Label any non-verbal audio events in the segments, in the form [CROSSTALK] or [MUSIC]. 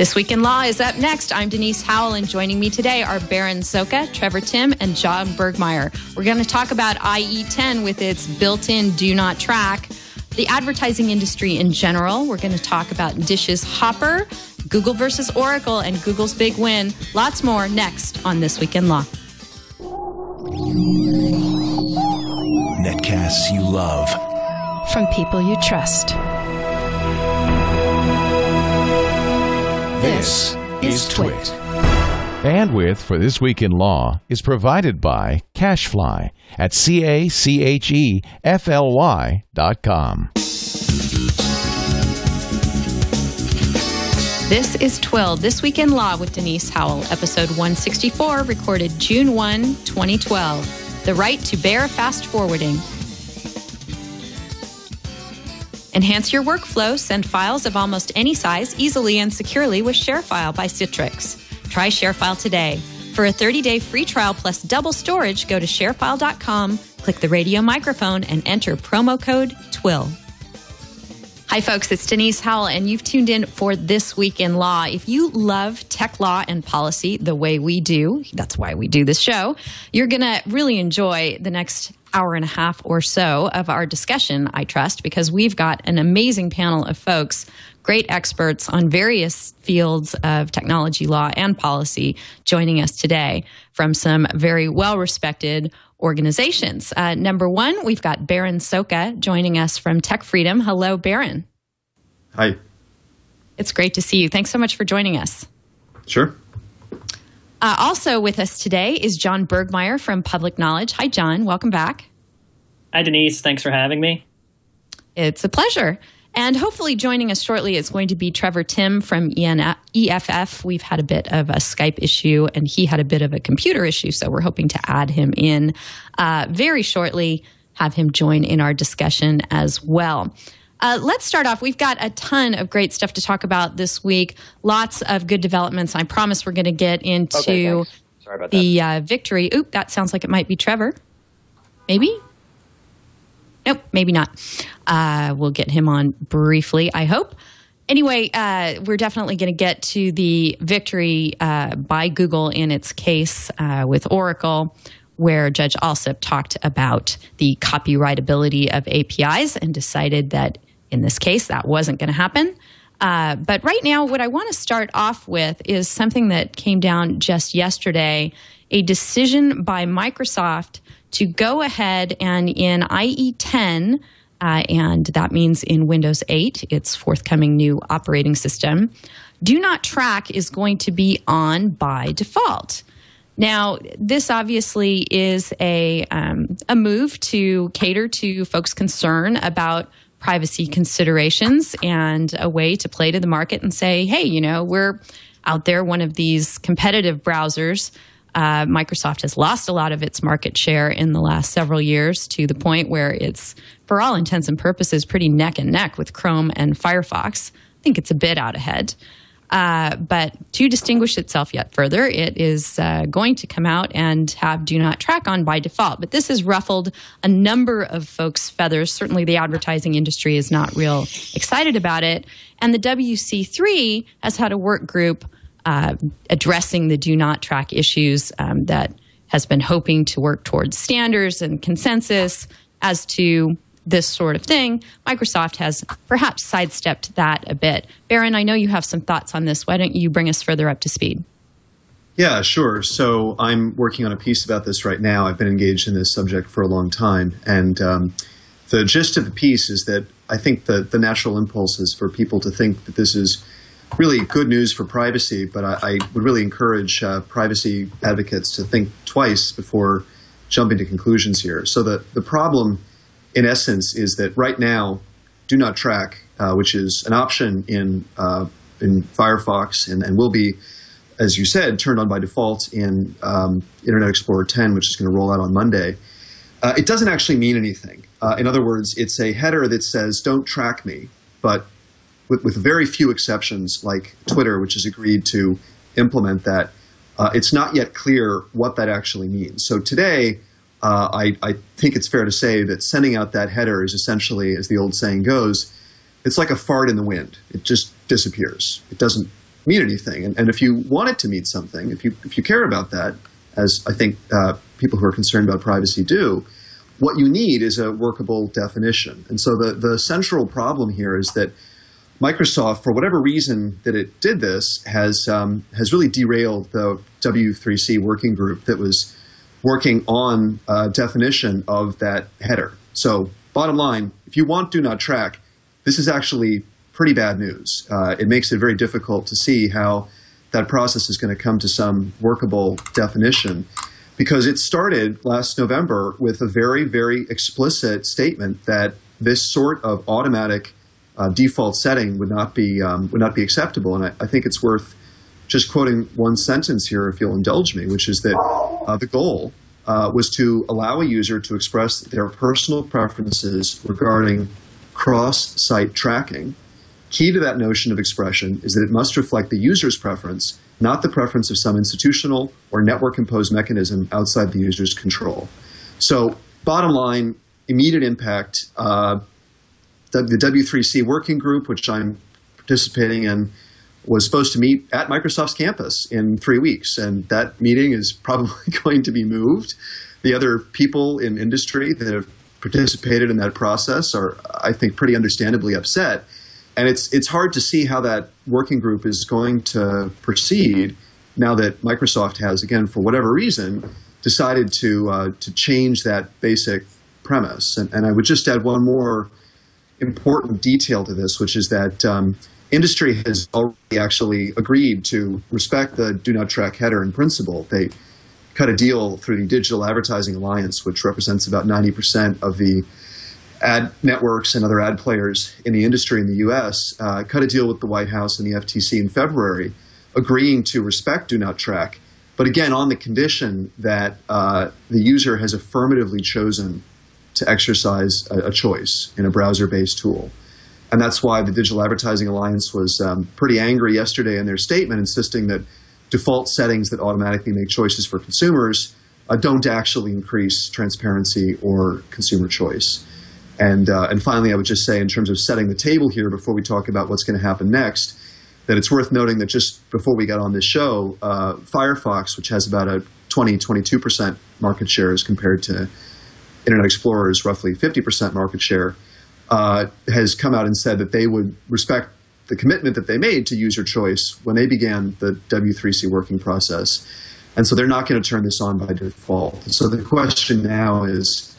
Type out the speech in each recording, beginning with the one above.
This Week in Law is up next. I'm Denise Howell, and joining me today are Berin Szoka, Trevor Timm, and John Bergmayer. We're going to talk about IE10 with its built in do not track, the advertising industry in general. We're going to talk about Dish's Hopper, Google versus Oracle, and Google's big win. Lots more next on This Week in Law. Netcasts you love from people you trust. This is Twit. Bandwidth for This Week in Law is provided by Cachefly at C-A-C-H-E-F-L-Y dot com. This is Twill, This Week in Law with Denise Howell, episode 164, recorded June 1, 2012. The right to bear fast forwarding. Enhance your workflow, send files of almost any size easily and securely with ShareFile by Citrix. Try ShareFile today. For a 30-day free trial plus double storage, go to sharefile.com, click the radio microphone, and enter promo code TWILL. Hi, folks, it's Denise Howell, and you've tuned in for This Week in Law. If you love tech law and policy the way we do, that's why we do this show, you're going to really enjoy the next hour and a half or so of our discussion, I trust, because we've got an amazing panel of folks, great experts on various fields of technology law and policy joining us today from some very well respected organizations. Uh, number one, we've got Berin Szoka joining us from Tech Freedom. Hello, Berin. Hi. It's great to see you. Thanks so much for joining us. Sure. Uh, also with us today is John Bergmayer from Public Knowledge. Hi, John. Welcome back. Hi, Denise. Thanks for having me. It's a pleasure. And hopefully, joining us shortly is going to be Trevor Timm from EFF. We've had a bit of a Skype issue, and he had a bit of a computer issue, so we're hoping to add him in uh, very shortly, have him join in our discussion as well. Uh, let's start off. We've got a ton of great stuff to talk about this week. Lots of good developments. I promise we're going to get into okay, the uh, victory. Oop, that sounds like it might be Trevor. Maybe? Nope, maybe not. Uh, we'll get him on briefly, I hope. Anyway, uh, we're definitely going to get to the victory uh, by Google in its case uh, with Oracle where Judge Alsup talked about the copyrightability of APIs and decided that in this case, that wasn't going to happen. Uh, but right now, what I want to start off with is something that came down just yesterday a decision by Microsoft to go ahead and in IE 10, uh, and that means in Windows 8, its forthcoming new operating system, do not track is going to be on by default. Now, this obviously is a, um, a move to cater to folks' concern about privacy considerations and a way to play to the market and say, hey, you know, we're out there, one of these competitive browsers. Uh, Microsoft has lost a lot of its market share in the last several years to the point where it's, for all intents and purposes, pretty neck and neck with Chrome and Firefox. I think it's a bit out ahead. Uh, but to distinguish itself yet further, it is uh, going to come out and have do not track on by default. But this has ruffled a number of folks' feathers. Certainly, the advertising industry is not real excited about it. And the WC3 has had a work group uh, addressing the do not track issues um, that has been hoping to work towards standards and consensus as to this sort of thing, Microsoft has perhaps sidestepped that a bit. Berin, I know you have some thoughts on this. Why don't you bring us further up to speed? Yeah, sure. So I'm working on a piece about this right now. I've been engaged in this subject for a long time. And um, the gist of the piece is that I think the, the natural impulse is for people to think that this is really good news for privacy, but I, I would really encourage uh, privacy advocates to think twice before jumping to conclusions here. So the, the problem in essence, is that right now, do not track, uh, which is an option in uh, in Firefox and, and will be, as you said, turned on by default in um, Internet Explorer 10, which is going to roll out on Monday. Uh, it doesn't actually mean anything. Uh, in other words, it's a header that says "Don't track me," but with, with very few exceptions, like Twitter, which has agreed to implement that. Uh, it's not yet clear what that actually means. So today uh, I, I, think it's fair to say that sending out that header is essentially, as the old saying goes, it's like a fart in the wind. It just disappears. It doesn't mean anything. And, and if you want it to mean something, if you if you care about that, as I think uh, people who are concerned about privacy do, what you need is a workable definition. And so the the central problem here is that Microsoft, for whatever reason that it did this, has um, has really derailed the W3C working group that was working on a definition of that header. So, bottom line, if you want do not track, this is actually pretty bad news. Uh, it makes it very difficult to see how that process is going to come to some workable definition because it started last November with a very, very explicit statement that this sort of automatic uh, default setting would not be um, would not be acceptable. And I, I, think it's worth just quoting one sentence here, if you'll indulge me, which is that uh, the goal uh, was to allow a user to express their personal preferences regarding cross-site tracking. Key to that notion of expression is that it must reflect the user's preference, not the preference of some institutional or network-imposed mechanism outside the user's control. So, bottom line, immediate impact. Uh, the W3C working group, which I'm participating in, was supposed to meet at Microsoft's campus in three weeks, and that meeting is probably [LAUGHS] going to be moved. The other people in industry that have participated in that process are, I think, pretty understandably upset. And it's it's hard to see how that working group is going to proceed now that Microsoft has, again, for whatever reason, decided to uh, to change that basic premise. And, and I would just add one more important detail to this, which is that um, industry has already actually agreed to respect the do not track header in principle. They cut a deal through the Digital Advertising Alliance, which represents about 90% of the ad networks and other ad players in the industry in the US, uh, cut a deal with the White House and the FTC in February, agreeing to respect do not track. But again, on the condition that uh, the user has affirmatively chosen to exercise a, a choice in a browser based tool. And that's why the Digital Advertising Alliance was um, pretty angry yesterday in their statement, insisting that default settings that automatically make choices for consumers uh, don't actually increase transparency or consumer choice. And, uh, and finally, I would just say, in terms of setting the table here before we talk about what's going to happen next, that it's worth noting that just before we got on this show, uh, Firefox, which has about a 20, 22% market share as compared to Internet Explorer is roughly 50% market share, uh, has come out and said that they would respect the commitment that they made to user choice when they began the W3C working process. And so they're not going to turn this on by default. So the question now is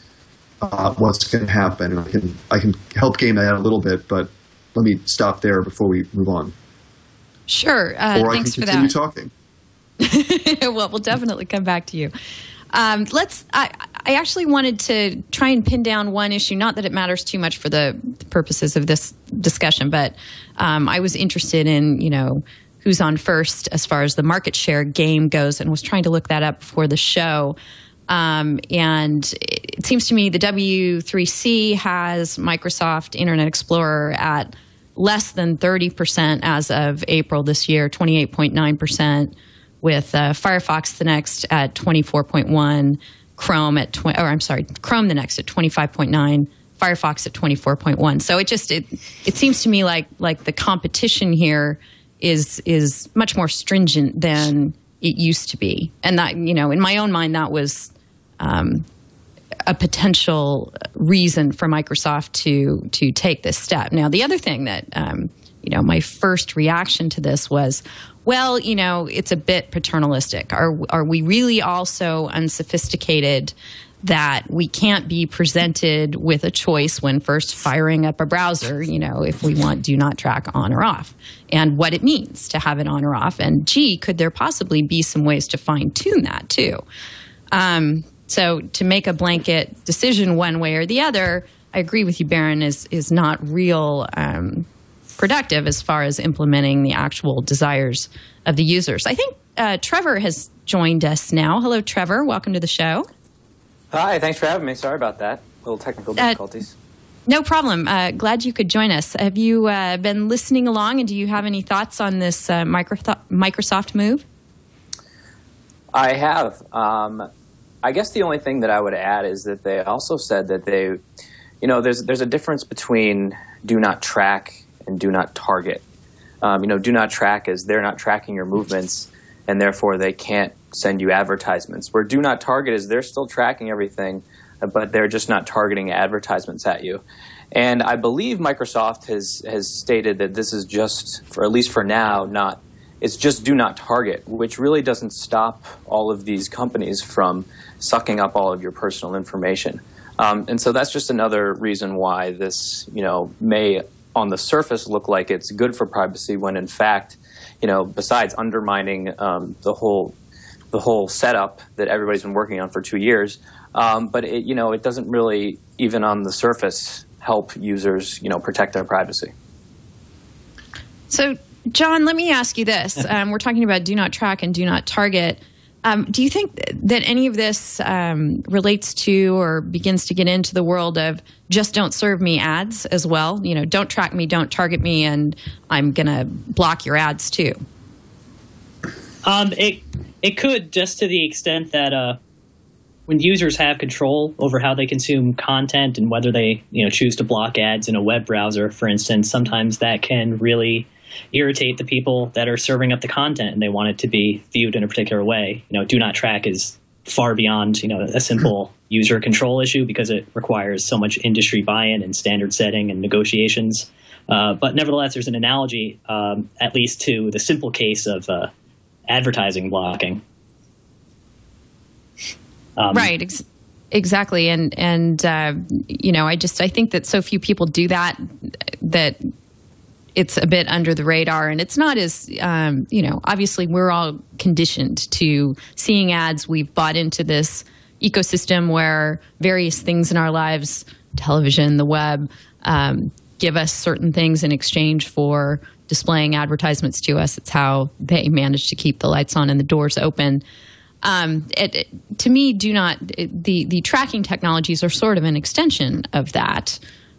uh, what's going to happen? And I can, I can help game that out a little bit, but let me stop there before we move on. Sure. Uh, or thanks I can continue for that. talking. [LAUGHS] well, we'll definitely come back to you. Um, let's. I, I actually wanted to try and pin down one issue. Not that it matters too much for the purposes of this discussion, but um, I was interested in you know who's on first as far as the market share game goes, and was trying to look that up before the show. Um, and it seems to me the W3C has Microsoft Internet Explorer at less than 30% as of April this year, 28.9% with uh, Firefox the next at 24.1, Chrome at 20, or I'm sorry, Chrome the next at 25.9, Firefox at 24.1. So it just it it seems to me like like the competition here is is much more stringent than it used to be, and that you know in my own mind that was. Um, a potential reason for Microsoft to to take this step. Now, the other thing that um, you know, my first reaction to this was, well, you know, it's a bit paternalistic. Are are we really all so unsophisticated that we can't be presented with a choice when first firing up a browser, you know, if we want do not track on or off and what it means to have it on or off. And gee, could there possibly be some ways to fine tune that too? Um, so to make a blanket decision one way or the other, I agree with you, Berin, is is not real um, productive as far as implementing the actual desires of the users. I think uh, Trevor has joined us now. Hello, Trevor. Welcome to the show. Hi, thanks for having me. Sorry about that. Little technical uh, difficulties. Uh, no problem. Uh, glad you could join us. Have you uh, been listening along, and do you have any thoughts on this uh, Microsoft move? I have. Um, I guess the only thing that I would add is that they also said that they, you know, there's there's a difference between do not track and do not target. um, you know, do not track is they're not tracking your movements, and therefore they can't send you advertisements. Where do not target is they're still tracking everything, but they're just not targeting advertisements at you. And I believe Microsoft has has stated that this is just, for at least for now, not. It's just do not target, which really doesn't stop all of these companies from sucking up all of your personal information. Um, and so that's just another reason why this, you know, may on the surface look like it's good for privacy when in fact, you know, besides undermining um, the whole the whole setup that everybody's been working on for two years, um, but it, you know, it doesn't really even on the surface help users, you know, protect their privacy. So, John, let me ask you this: [LAUGHS] um, We're talking about do not track and do not target. Um, do you think that any of this um, relates to or begins to get into the world of just don't serve me ads as well? You know, don't track me, don't target me, and I'm going to block your ads too. Um, it it could just to the extent that uh, when users have control over how they consume content and whether they you know choose to block ads in a web browser, for instance, sometimes that can really irritate the people that are serving up the content and they want it to be viewed in a particular way. You know, do not track is far beyond you know a simple [CLEARS THROAT] user control issue because it requires so much industry buy-in and standard setting and negotiations. Uh, but nevertheless, there's an analogy, um, at least to the simple case of uh, advertising blocking. Um, right. Ex- exactly. And and uh, you know, I just I think that so few people do that that it's a bit under the radar and it's not as um, you know obviously we're all conditioned to seeing ads. We've bought into this ecosystem where various things in our lives television the web um, give us certain things in exchange for displaying advertisements to us. It's how they manage to keep the lights on and the doors open. Um, it, it, to me do not it, the the tracking technologies are sort of an extension of that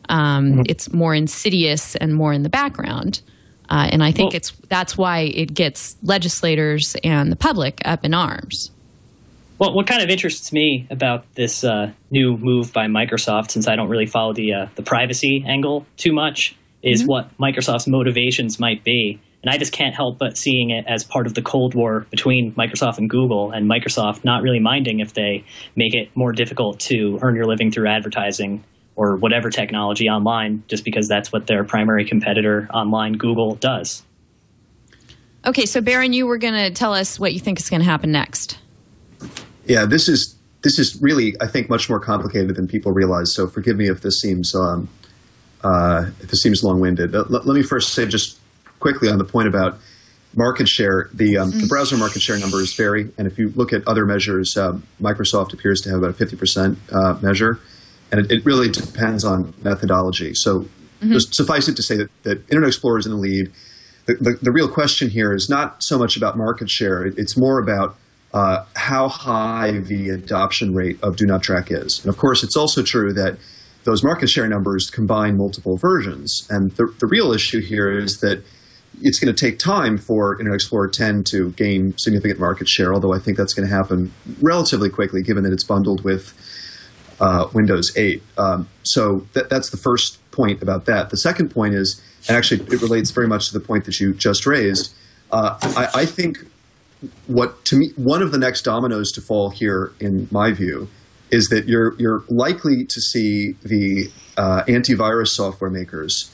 um, mm-hmm. It's more insidious and more in the background. Uh, and I think well, it's that's why it gets legislators and the public up in arms. Well, what kind of interests me about this uh, new move by Microsoft, since I don't really follow the uh, the privacy angle too much, is mm-hmm. what Microsoft's motivations might be. And I just can't help but seeing it as part of the Cold War between Microsoft and Google, and Microsoft not really minding if they make it more difficult to earn your living through advertising or whatever technology online just because that's what their primary competitor online, Google, does. Okay, so Berin, you were going to tell us what you think is going to happen next. Yeah, this is this is really, I think, much more complicated than people realize. So forgive me if this seems um, uh, if this seems long-winded. Let, let, me first say just quickly on the point about market share. The, um, mm-hmm. the browser market share numbers vary, and if you look at other measures, uh, Microsoft appears to have about a fifty percent uh, measure and it, it really depends on methodology. So mm-hmm. just suffice it to say that, that Internet Explorer is in the lead. The, the, the, real question here is not so much about market share; it, it's more about uh, how high the adoption rate of Do Not Track is. And of course, it's also true that those market share numbers combine multiple versions. And the, the real issue here is that it's going to take time for Internet Explorer 10 to gain significant market share, although I think that's going to happen relatively quickly given that it's bundled with uh, Windows 8. Um, so th- that's the first point about that. The second point is, and actually it relates very much to the point that you just raised. Uh, I, I, think what to me one of the next dominoes to fall here, in my view, is that you're you're likely to see the uh, antivirus software makers.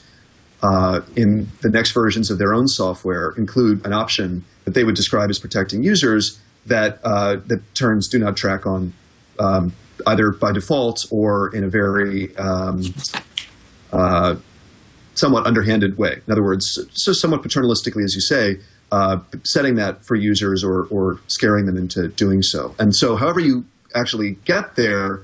Uh, in the next versions of their own software, include an option that they would describe as protecting users that uh, that turns do not track on um, either by default or in a very um, uh, somewhat underhanded way. In other words, so somewhat paternalistically, as you say, uh, setting that for users or, or scaring them into doing so. And so, however you actually get there,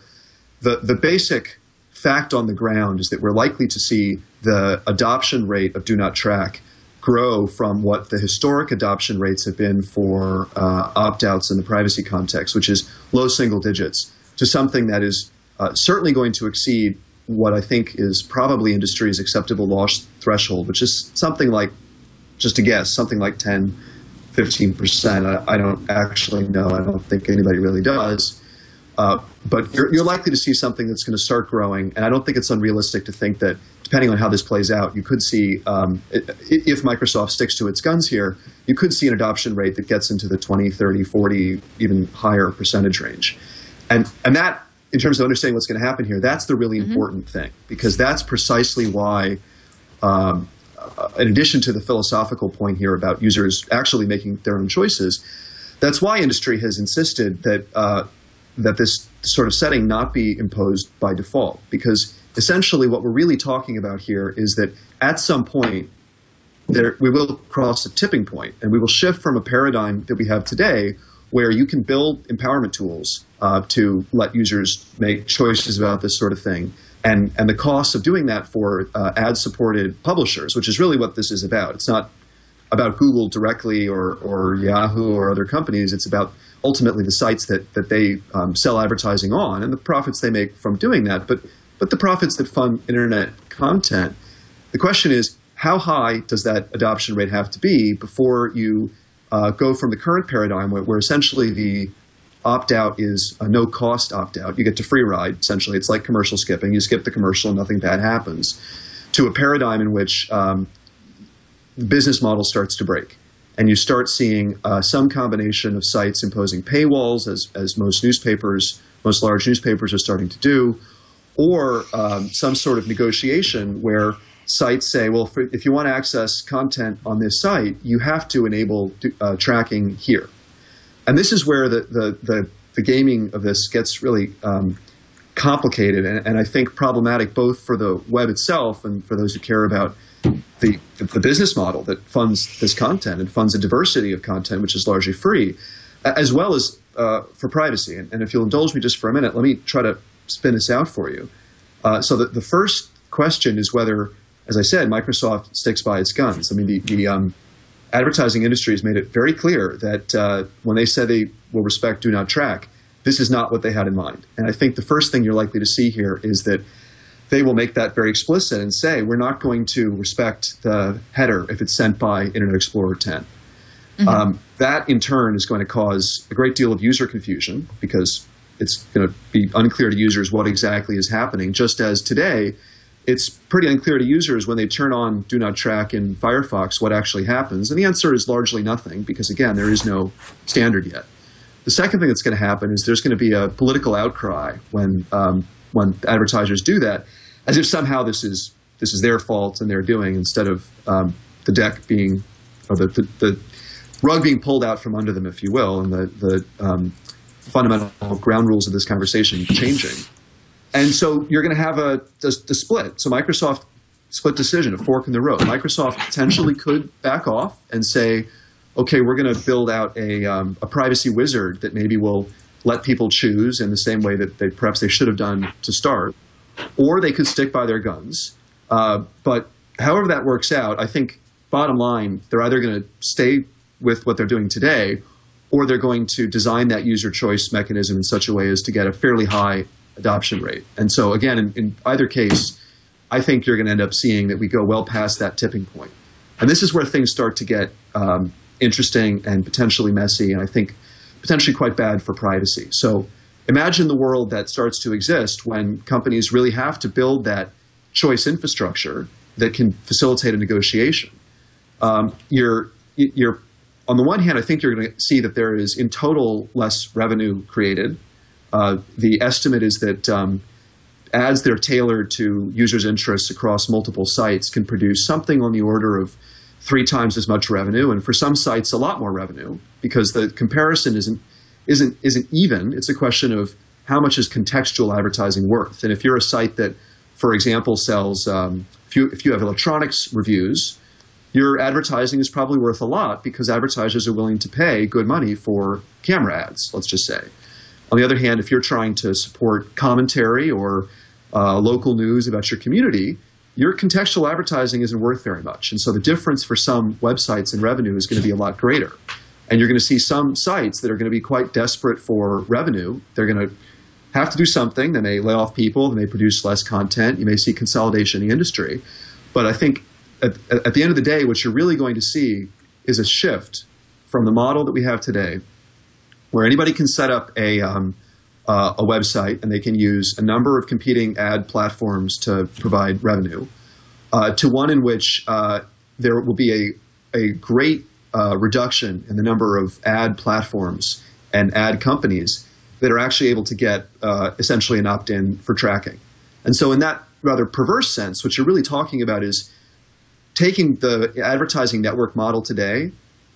the, the basic fact on the ground is that we're likely to see the adoption rate of Do Not Track grow from what the historic adoption rates have been for uh, opt outs in the privacy context, which is low single digits to something that is uh, certainly going to exceed what I think is probably industry's acceptable loss threshold, which is something like, just a guess, something like 10, 15%. I, I don't actually know. I don't think anybody really does. Uh, but you're, you're likely to see something that's going to start growing, and I don't think it's unrealistic to think that depending on how this plays out, you could see um, if Microsoft sticks to its guns here, you could see an adoption rate that gets into the 20, 30, 40, even higher percentage range. And and that in terms of understanding what's going to happen here, that's the really mm-hmm. important thing because that's precisely why um, uh, in addition to the philosophical point here about users actually making their own choices, that's why industry has insisted that uh, that this sort of setting not be imposed by default. Because essentially, what we're really talking about here is that at some point, there we will cross a tipping point, and we will shift from a paradigm that we have today, where you can build empowerment tools uh, to let users make choices about this sort of thing and and the costs of doing that for uh, ad supported publishers, which is really what this is about. It's not about Google directly or or Yahoo or other companies. It's about ultimately the sites that that they um, sell advertising on and the profits they make from doing that. But but the profits that fund internet content. The question is, how high does that adoption rate have to be before you uh, go from the current paradigm where, where essentially the opt out is a no cost opt out. You get to free ride, essentially. It's like commercial skipping. You skip the commercial and nothing bad happens. To a paradigm in which um, the business model starts to break. And you start seeing uh, some combination of sites imposing paywalls, as, as most newspapers, most large newspapers are starting to do, or um, some sort of negotiation where sites say, well, if, if, you want to access content on this site, you have to enable uh, tracking here and this is where the, the, the, the gaming of this gets really um, complicated and, and, I think problematic both for the web itself and for those who care about the, the business model that funds this content and funds a diversity of content, which is largely free, as well as uh, for privacy. And, and, if you'll indulge me just for a minute, let me try to spin this out for you. Uh, so the, the first question is whether, as I said, Microsoft sticks by its guns. I mean, the, the um, advertising industry has made it very clear that uh, when they say they will respect do not track, this is not what they had in mind. And I think the first thing you're likely to see here is that they will make that very explicit and say we're not going to respect the header if it's sent by Internet Explorer 10. Mm-hmm. Um, that in turn is going to cause a great deal of user confusion because it's going to be unclear to users what exactly is happening. Just as today, it's pretty unclear to users when they turn on Do Not Track in Firefox what actually happens. And the answer is largely nothing because, again, there is no standard yet. The second thing that's going to happen is there's going to be a political outcry when, um, when advertisers do that, as if somehow this is, this is their fault and they're doing instead of um, the deck being, or the, the, the, rug being pulled out from under them, if you will, and the, the um, fundamental ground rules of this conversation changing. And so you're going to have a, a, a split. So Microsoft split decision, a fork in the road. Microsoft potentially could back off and say, okay, we're going to build out a, um, a privacy wizard that maybe will let people choose in the same way that they perhaps they should have done to start, or they could stick by their guns. Uh, but however that works out, I think bottom line, they're either going to stay with what they're doing today, or they're going to design that user choice mechanism in such a way as to get a fairly high adoption rate. And so, again, in, in either case, I think you're going to end up seeing that we go well past that tipping point. And this is where things start to get um, interesting and potentially messy, and I think potentially quite bad for privacy. So imagine the world that starts to exist when companies really have to build that choice infrastructure that can facilitate a negotiation. Um, you're, you're, on the one hand, I think you're going to see that there is in total less revenue created uh, the estimate is that um, ads that are tailored to users' interests across multiple sites can produce something on the order of three times as much revenue, and for some sites, a lot more revenue because the comparison isn't isn't isn't even. It's a question of how much is contextual advertising worth. And if you're a site that, for example, sells um, if you if you have electronics reviews, your advertising is probably worth a lot because advertisers are willing to pay good money for camera ads. Let's just say. On the other hand, if you're trying to support commentary or uh, local news about your community, your contextual advertising isn't worth very much. And so the difference for some websites in revenue is going to be a lot greater. And you're going to see some sites that are going to be quite desperate for revenue. They're going to have to do something. They may lay off people. They may produce less content. You may see consolidation in the industry. But I think at, at the end of the day, what you're really going to see is a shift from the model that we have today where anybody can set up a, um, uh, a website and they can use a number of competing ad platforms to provide revenue, uh, to one in which uh, there will be a, a great uh, reduction in the number of ad platforms and ad companies that are actually able to get uh, essentially an opt in for tracking. And so, in that rather perverse sense, what you're really talking about is taking the advertising network model today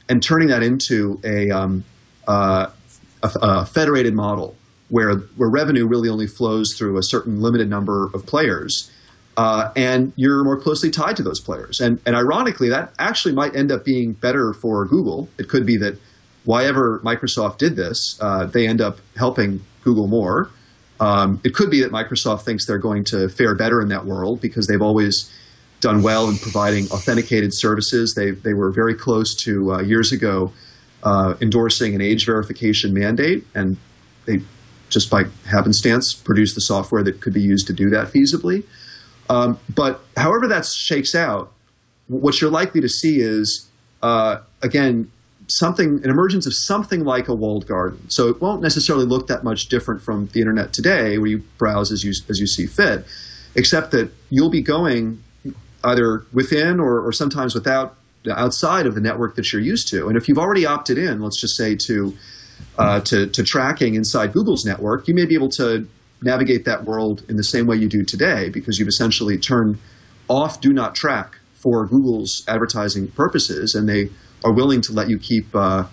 and turning that into a, um, uh, a, a, federated model where, where revenue really only flows through a certain limited number of players. Uh, and you're more closely tied to those players. And, and ironically, that actually might end up being better for Google. It could be that why ever Microsoft did this, uh, they end up helping Google more. Um, it could be that Microsoft thinks they're going to fare better in that world because they've always done well in providing authenticated services. They, they were very close to uh, years ago uh, endorsing an age verification mandate, and they just by happenstance produced the software that could be used to do that feasibly. Um, but however that shakes out, what you're likely to see is, uh, again, something an emergence of something like a walled garden. So it won't necessarily look that much different from the internet today, where you browse as you as you see fit, except that you'll be going either within or, or sometimes without outside of the network that you're used to. And if you've already opted in, let's just say to uh, to, to tracking inside Google's network, you may be able to navigate that world in the same way you do today because you've essentially turned off do not track for Google's advertising purposes, and they are willing to let you keep uh,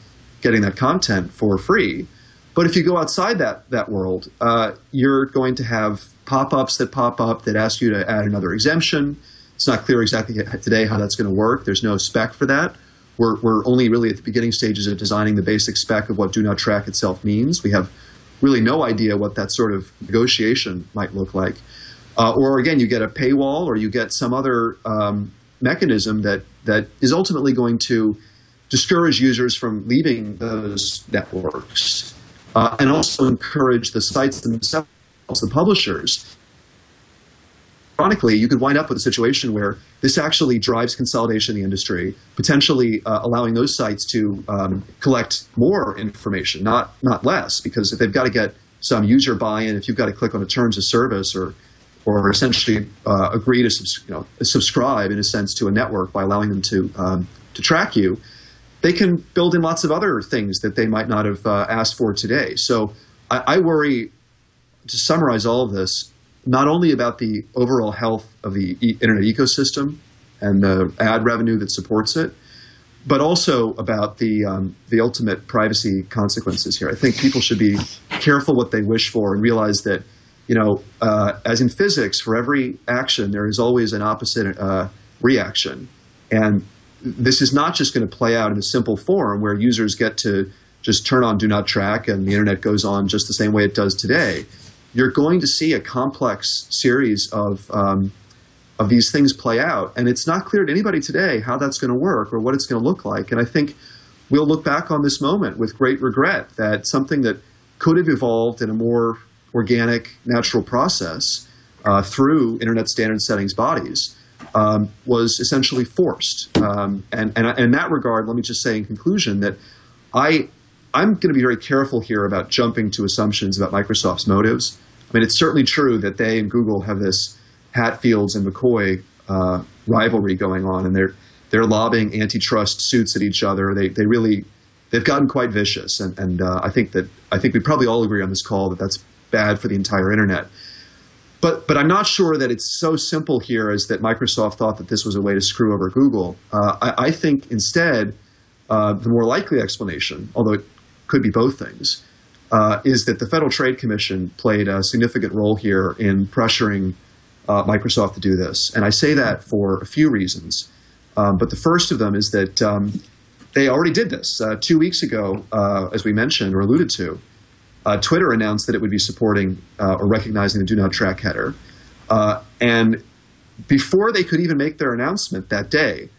getting that content for free. But if you go outside that that world, uh, you're going to have pop-ups that pop up that ask you to add another exemption. It's not clear exactly today how that's going to work. There's no spec for that. We're, we're only really at the beginning stages of designing the basic spec of what do not track itself means. We have really no idea what that sort of negotiation might look like. Uh, or again, you get a paywall or you get some other um, mechanism that, that is ultimately going to discourage users from leaving those networks uh, and also encourage the sites themselves, the publishers. Ironically, you could wind up with a situation where this actually drives consolidation in the industry, potentially uh, allowing those sites to um, collect more information, not not less, because if they've got to get some user buy-in, if you've got to click on the terms of service or or essentially uh, agree to subs- you know, subscribe in a sense to a network by allowing them to um, to track you, they can build in lots of other things that they might not have uh, asked for today. So I, I, worry, to summarize all of this, not only about the overall health of the e- internet ecosystem and the ad revenue that supports it, but also about the um, the ultimate privacy consequences here. I think people should be careful what they wish for and realize that, you know, uh, as in physics, for every action there is always an opposite uh, reaction, and this is not just going to play out in a simple form where users get to just turn on do not track and the internet goes on just the same way it does today. You're going to see a complex series of um, of these things play out, and it's not clear to anybody today how that's going to work or what it's going to look like. And I think we'll look back on this moment with great regret that something that could have evolved in a more organic, natural process uh, through internet standard settings bodies um, was essentially forced. Um, and, and, and in that regard, let me just say in conclusion that I, I'm going to be very careful here about jumping to assumptions about Microsoft's motives. I mean, it's certainly true that they and Google have this Hatfields and McCoy uh, rivalry going on, and they're they're lobbying antitrust suits at each other. They they really they've gotten quite vicious, and and uh, I think that I think we probably all agree on this call that that's bad for the entire internet. But, but I'm not sure that it's so simple here as that Microsoft thought that this was a way to screw over Google. Uh, I, I, think instead, uh, the more likely explanation, although it could be both things, uh, is that the Federal Trade Commission played a significant role here in pressuring uh, Microsoft to do this. And I say that for a few reasons. Um, but the first of them is that um, they already did this. Uh, two weeks ago, uh, as we mentioned or alluded to, uh, Twitter announced that it would be supporting uh, or recognizing the do not track header. And before they could even make their announcement that day,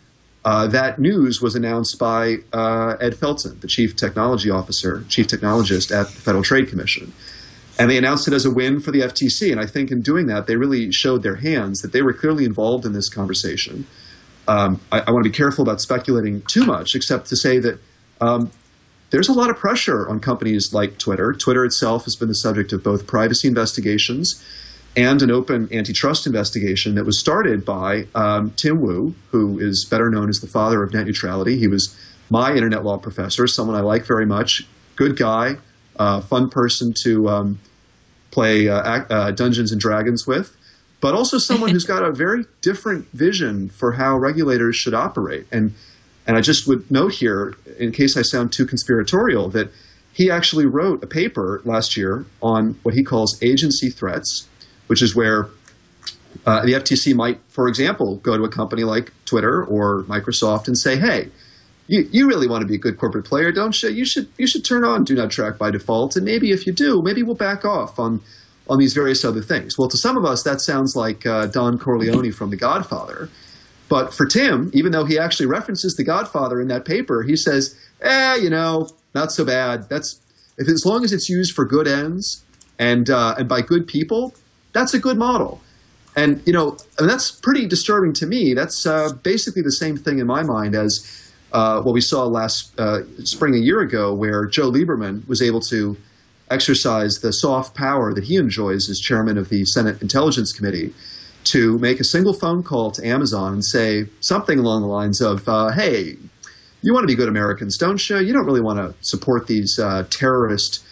uh, that news was announced by uh, Ed Felten, the chief technology officer, chief technologist at the Federal Trade Commission. And they announced it as a win for the FTC. And I think in doing that, they really showed their hands that they were clearly involved in this conversation. Um, I, I want to be careful about speculating too much, except to say that um, there's a lot of pressure on companies like Twitter. Twitter itself has been the subject of both privacy investigations and an open antitrust investigation that was started by um, Tim Wu, who is better known as the father of net neutrality. He was my internet law professor, someone I like very much, good guy, uh, fun person to um, play uh, uh, Dungeons and Dragons with, but also someone who's got a very different vision for how regulators should operate. And and I just would note here, in case I sound too conspiratorial, that he actually wrote a paper last year on what he calls agency threats, which is where uh, the FTC might, for example, go to a company like Twitter or Microsoft and say, "Hey, you, you really want to be a good corporate player, don't you? You should you should turn on Do Not Track by default, and maybe if you do, maybe we'll back off on on these various other things." Well, to some of us, that sounds like uh, Don Corleone from The Godfather. But for Tim, even though he actually references The Godfather in that paper, he says, "Eh, you know, not so bad. That's if as long as it's used for good ends and uh, and by good people, that's a good model." And you know, and that's pretty disturbing to me. That's uh, basically the same thing in my mind as uh, what we saw last uh, spring a year ago, where Joe Lieberman was able to exercise the soft power that he enjoys as chairman of the Senate Intelligence Committee to make a single phone call to Amazon and say something along the lines of, uh, "Hey, you want to be good Americans, don't you? You don't really want to support these uh, terrorist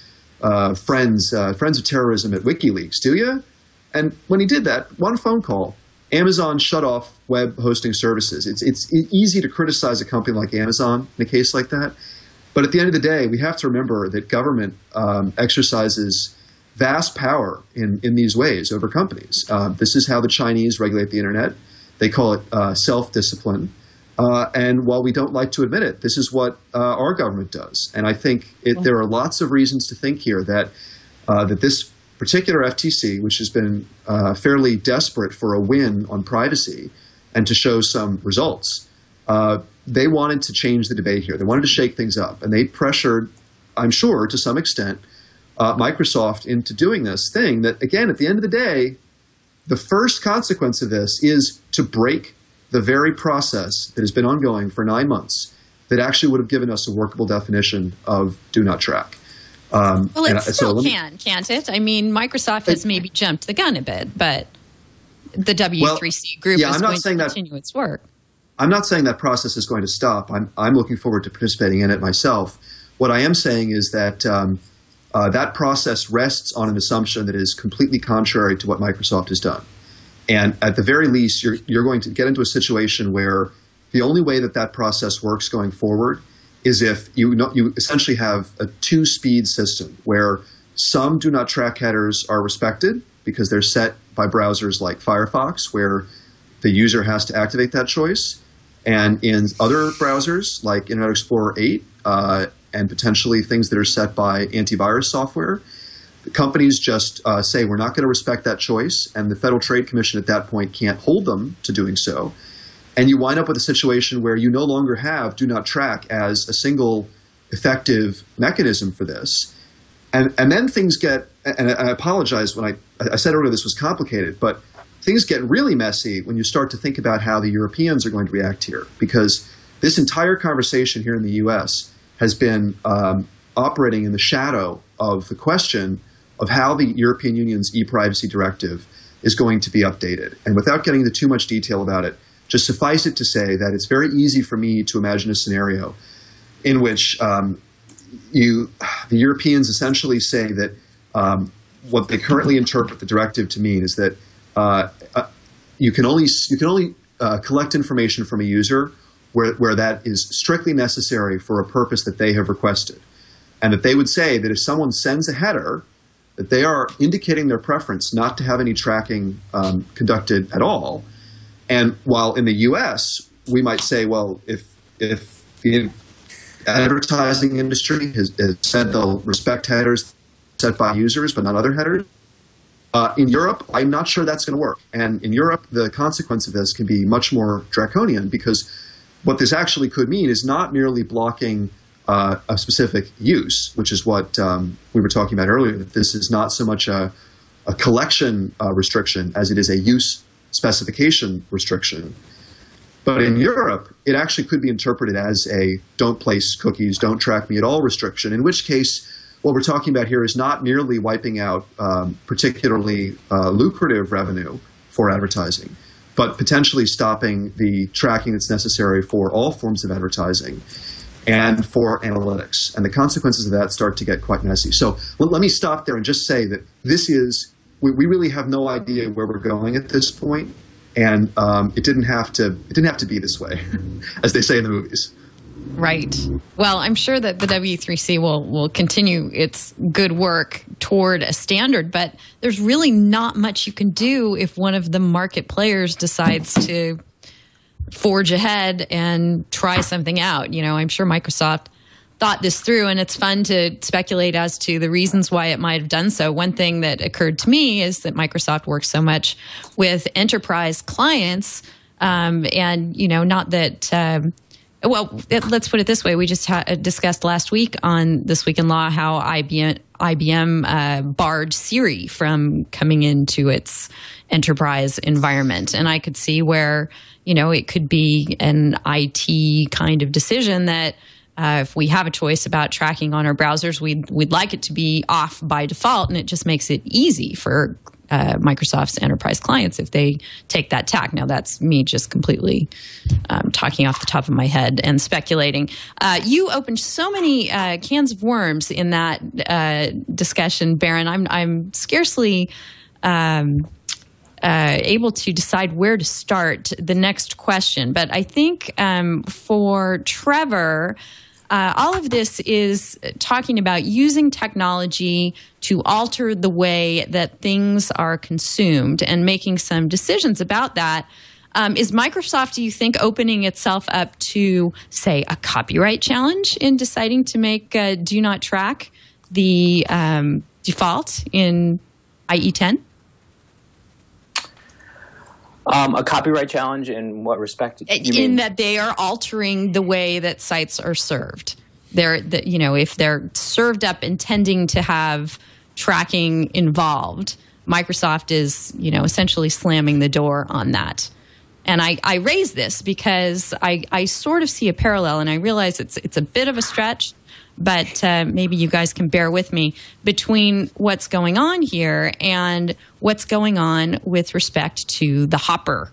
uh, friends, friends of terrorism at WikiLeaks, do you?" And when he did that, one phone call, Amazon shut off web hosting services. It's, it's easy to criticize a company like Amazon in a case like that. But at the end of the day, we have to remember that government um, exercises vast power in, in these ways over companies. Uh, this is how the Chinese regulate the internet. They call it uh, self discipline. Uh, and while we don't like to admit it, this is what uh, our government does. And I think it, there are lots of reasons to think here that, uh, that this particular FTC, which has been uh, fairly desperate for a win on privacy and to show some results, uh, they wanted to change the debate here. They wanted to shake things up, and they pressured, I'm sure, to some extent, uh, Microsoft into doing this thing. That again, at the end of the day, the first consequence of this is to break the very process that has been ongoing for nine months that actually would have given us a workable definition of do not track. Um, well, it still so can, me, can't it? I mean, Microsoft has it, maybe jumped the gun a bit, but the W3C well, group yeah, is I'm not going saying to continue that, its work. I'm not saying that process is going to stop. I'm, I'm looking forward to participating in it myself. What I am saying is that um, uh, that process rests on an assumption that is completely contrary to what Microsoft has done. And at the very least, you're, you're going to get into a situation where the only way that that process works going forward – is if you know, you essentially have a two speed system where some do not track headers are respected because they're set by browsers like Firefox, where the user has to activate that choice. And in other browsers like Internet Explorer 8 uh, and potentially things that are set by antivirus software, the companies just uh, say we're not going to respect that choice, and the Federal Trade Commission at that point can't hold them to doing so. And you wind up with a situation where you no longer have do not track as a single effective mechanism for this. And, and then things get, and I apologize when I, I said earlier this was complicated, but things get really messy when you start to think about how the Europeans are going to react here. Because this entire conversation here in the US has been um, operating in the shadow of the question of how the European Union's e privacy directive is going to be updated. And without getting into too much detail about it, just suffice it to say that it's very easy for me to imagine a scenario in which um, you, the Europeans essentially say that um, what they currently interpret the directive to mean is that uh, uh, you can only you can only uh, collect information from a user where, where that is strictly necessary for a purpose that they have requested, and that they would say that if someone sends a header, that they are indicating their preference not to have any tracking um, conducted at all and while in the U.S. we might say, well, if if the advertising industry has, has said they'll respect headers set by users, but not other headers. Uh, in Europe, I'm not sure that's going to work. And in Europe, the consequence of this can be much more draconian because what this actually could mean is not merely blocking uh, a specific use, which is what um, we were talking about earlier. This is not so much a, a collection uh, restriction as it is a use specification restriction. But in Europe, it actually could be interpreted as a don't place cookies, don't track me at all restriction, in which case, what we're talking about here is not merely wiping out um, particularly uh, lucrative revenue for advertising, but potentially stopping the tracking that's necessary for all forms of advertising and for analytics. And the consequences of that start to get quite messy. So let, let me stop there and just say that this is, we, we, really have no idea where we're going at this point, And um, it didn't have to. It didn't have to be this way, [LAUGHS] as they say in the movies. Right. Well, I'm sure that the W3C will will continue its good work toward a standard, but there's really not much you can do if one of the market players decides to forge ahead and try something out. You know, I'm sure Microsoft thought this through and it's fun to speculate as to the reasons why it might have done so. One thing that occurred to me is that Microsoft works so much with enterprise clients um, and, you know, not that. Um, well, let's put it this way. We just ha- discussed last week on This Week in Law how IBM, IBM uh, barred Siri from coming into its enterprise environment. And I could see where, you know, it could be an IT kind of decision that uh, if we have a choice about tracking on our browsers, we'd, we'd like it to be off by default. And it just makes it easy for uh, Microsoft's enterprise clients if they take that tack. Now, that's me just completely um, talking off the top of my head and speculating. Uh, you opened so many uh, cans of worms in that uh, discussion, Berin. I'm, I'm scarcely. Um, uh, able to decide where to start the next question. But I think um, for Trevor, uh, all of this is talking about using technology to alter the way that things are consumed and making some decisions about that. Um, is Microsoft, do you think, opening itself up to, say, a copyright challenge in deciding to make uh, do not track the um, default in IE 10? Um, a copyright challenge in what respect? in mean? that they are altering the way that sites are served. They're, the, you know, if they're served up intending to have tracking involved, Microsoft is, you know, essentially slamming the door on that. And I, I raise this because I, I sort of see a parallel, and I realize it's it's a bit of a stretch, but uh, maybe you guys can bear with me between what's going on here and what's going on with respect to the Hopper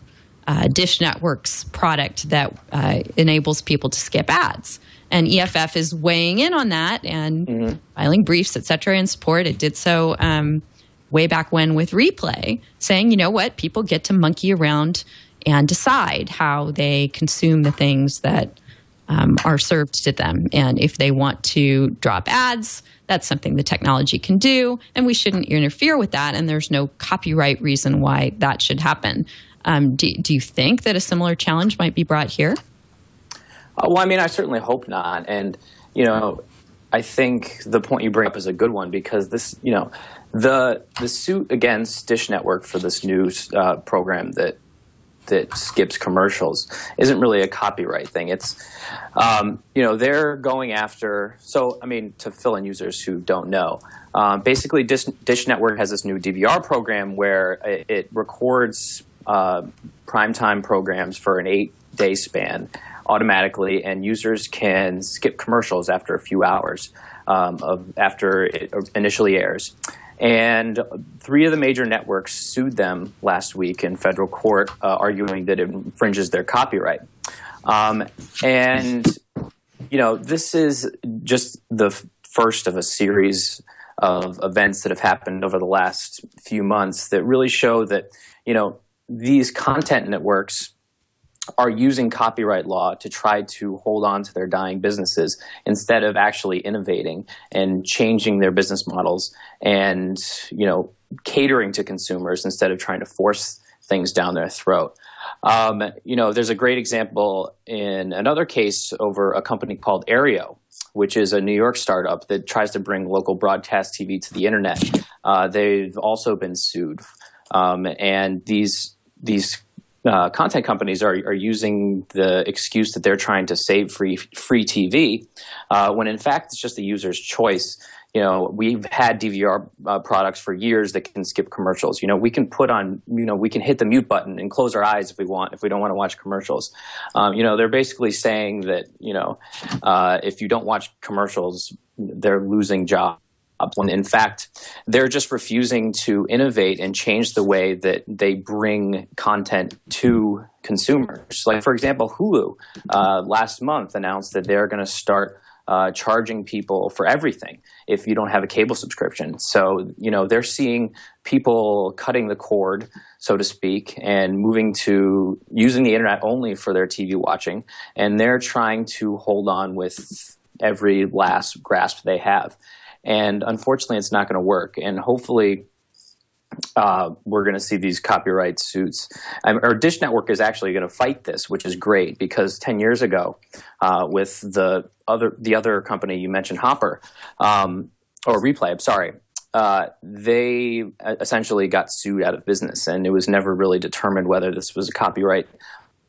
uh, Dish Network's product that uh, enables people to skip ads. And EFF is weighing in on that and mm-hmm. filing briefs, et cetera, in support. It did so um, way back when with Replay, saying, you know what, people get to monkey around and decide how they consume the things that um, are served to them. And if they want to drop ads, that's something the technology can do, and we shouldn't interfere with that. And there's no copyright reason why that should happen. Um, do, do, you think that a similar challenge might be brought here? Uh, well, I mean, I certainly hope not. And, you know, I think the point you bring up is a good one because this, you know, the the suit against Dish Network for this new uh, program that that skips commercials isn't really a copyright thing. It's, um, you know, they're going after. So, I mean, to fill in users who don't know, um, basically, Dish, Dish, Network has this new DVR program where it, it records uh, primetime programs for an eight-day span automatically, and users can skip commercials after a few hours um, of after it initially airs. And three of the major networks sued them last week in federal court, uh, arguing that it infringes their copyright. Um, and, you know, this is just the first of a series of events that have happened over the last few months that really show that, you know, these content networks are using copyright law to try to hold on to their dying businesses instead of actually innovating and changing their business models and you know catering to consumers instead of trying to force things down their throat. Um, you know, there's a great example in another case over a company called Aereo, which is a New York startup that tries to bring local broadcast TV to the internet. Uh, they've also been sued, um, and these these uh, content companies are, are using the excuse that they're trying to save free free TV, uh, when in fact it's just the user's choice. You know, we've had DVR uh, products for years that can skip commercials. You know, we can put on, you know, we can hit the mute button and close our eyes if we want, if we don't want to watch commercials. Um, you know, they're basically saying that, you know, uh, if you don't watch commercials, they're losing jobs when in fact they're just refusing to innovate and change the way that they bring content to consumers. Like, for example, Hulu uh, last month announced that they're going to start uh, charging people for everything if you don't have a cable subscription. So, you know, they're seeing people cutting the cord, so to speak, and moving to using the internet only for their TV watching. And they're trying to hold on with every last grasp they have. And unfortunately, it's not going to work. And hopefully, uh, we're going to see these copyright suits. Um, or Dish Network is actually going to fight this, which is great because 10 years ago, uh, with the other the other company you mentioned, Hopper, um, or Replay, I'm sorry, uh, they essentially got sued out of business, and it was never really determined whether this was a copyright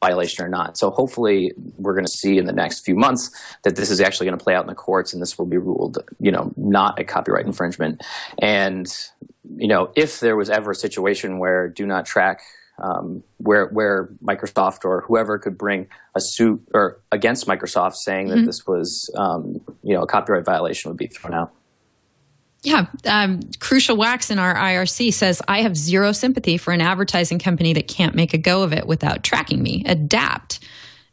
violation or not. So hopefully, we're going to see in the next few months that this is actually going to play out in the courts, and this will be ruled, you know, not a copyright infringement. And you know, if there was ever a situation where do not track, um, where where Microsoft or whoever could bring a suit or against Microsoft saying that mm-hmm. this was, um, you know, a copyright violation would be thrown out. Yeah. Um, Crucial Wax in our IRC says, I have zero sympathy for an advertising company that can't make a go of it without tracking me. Adapt.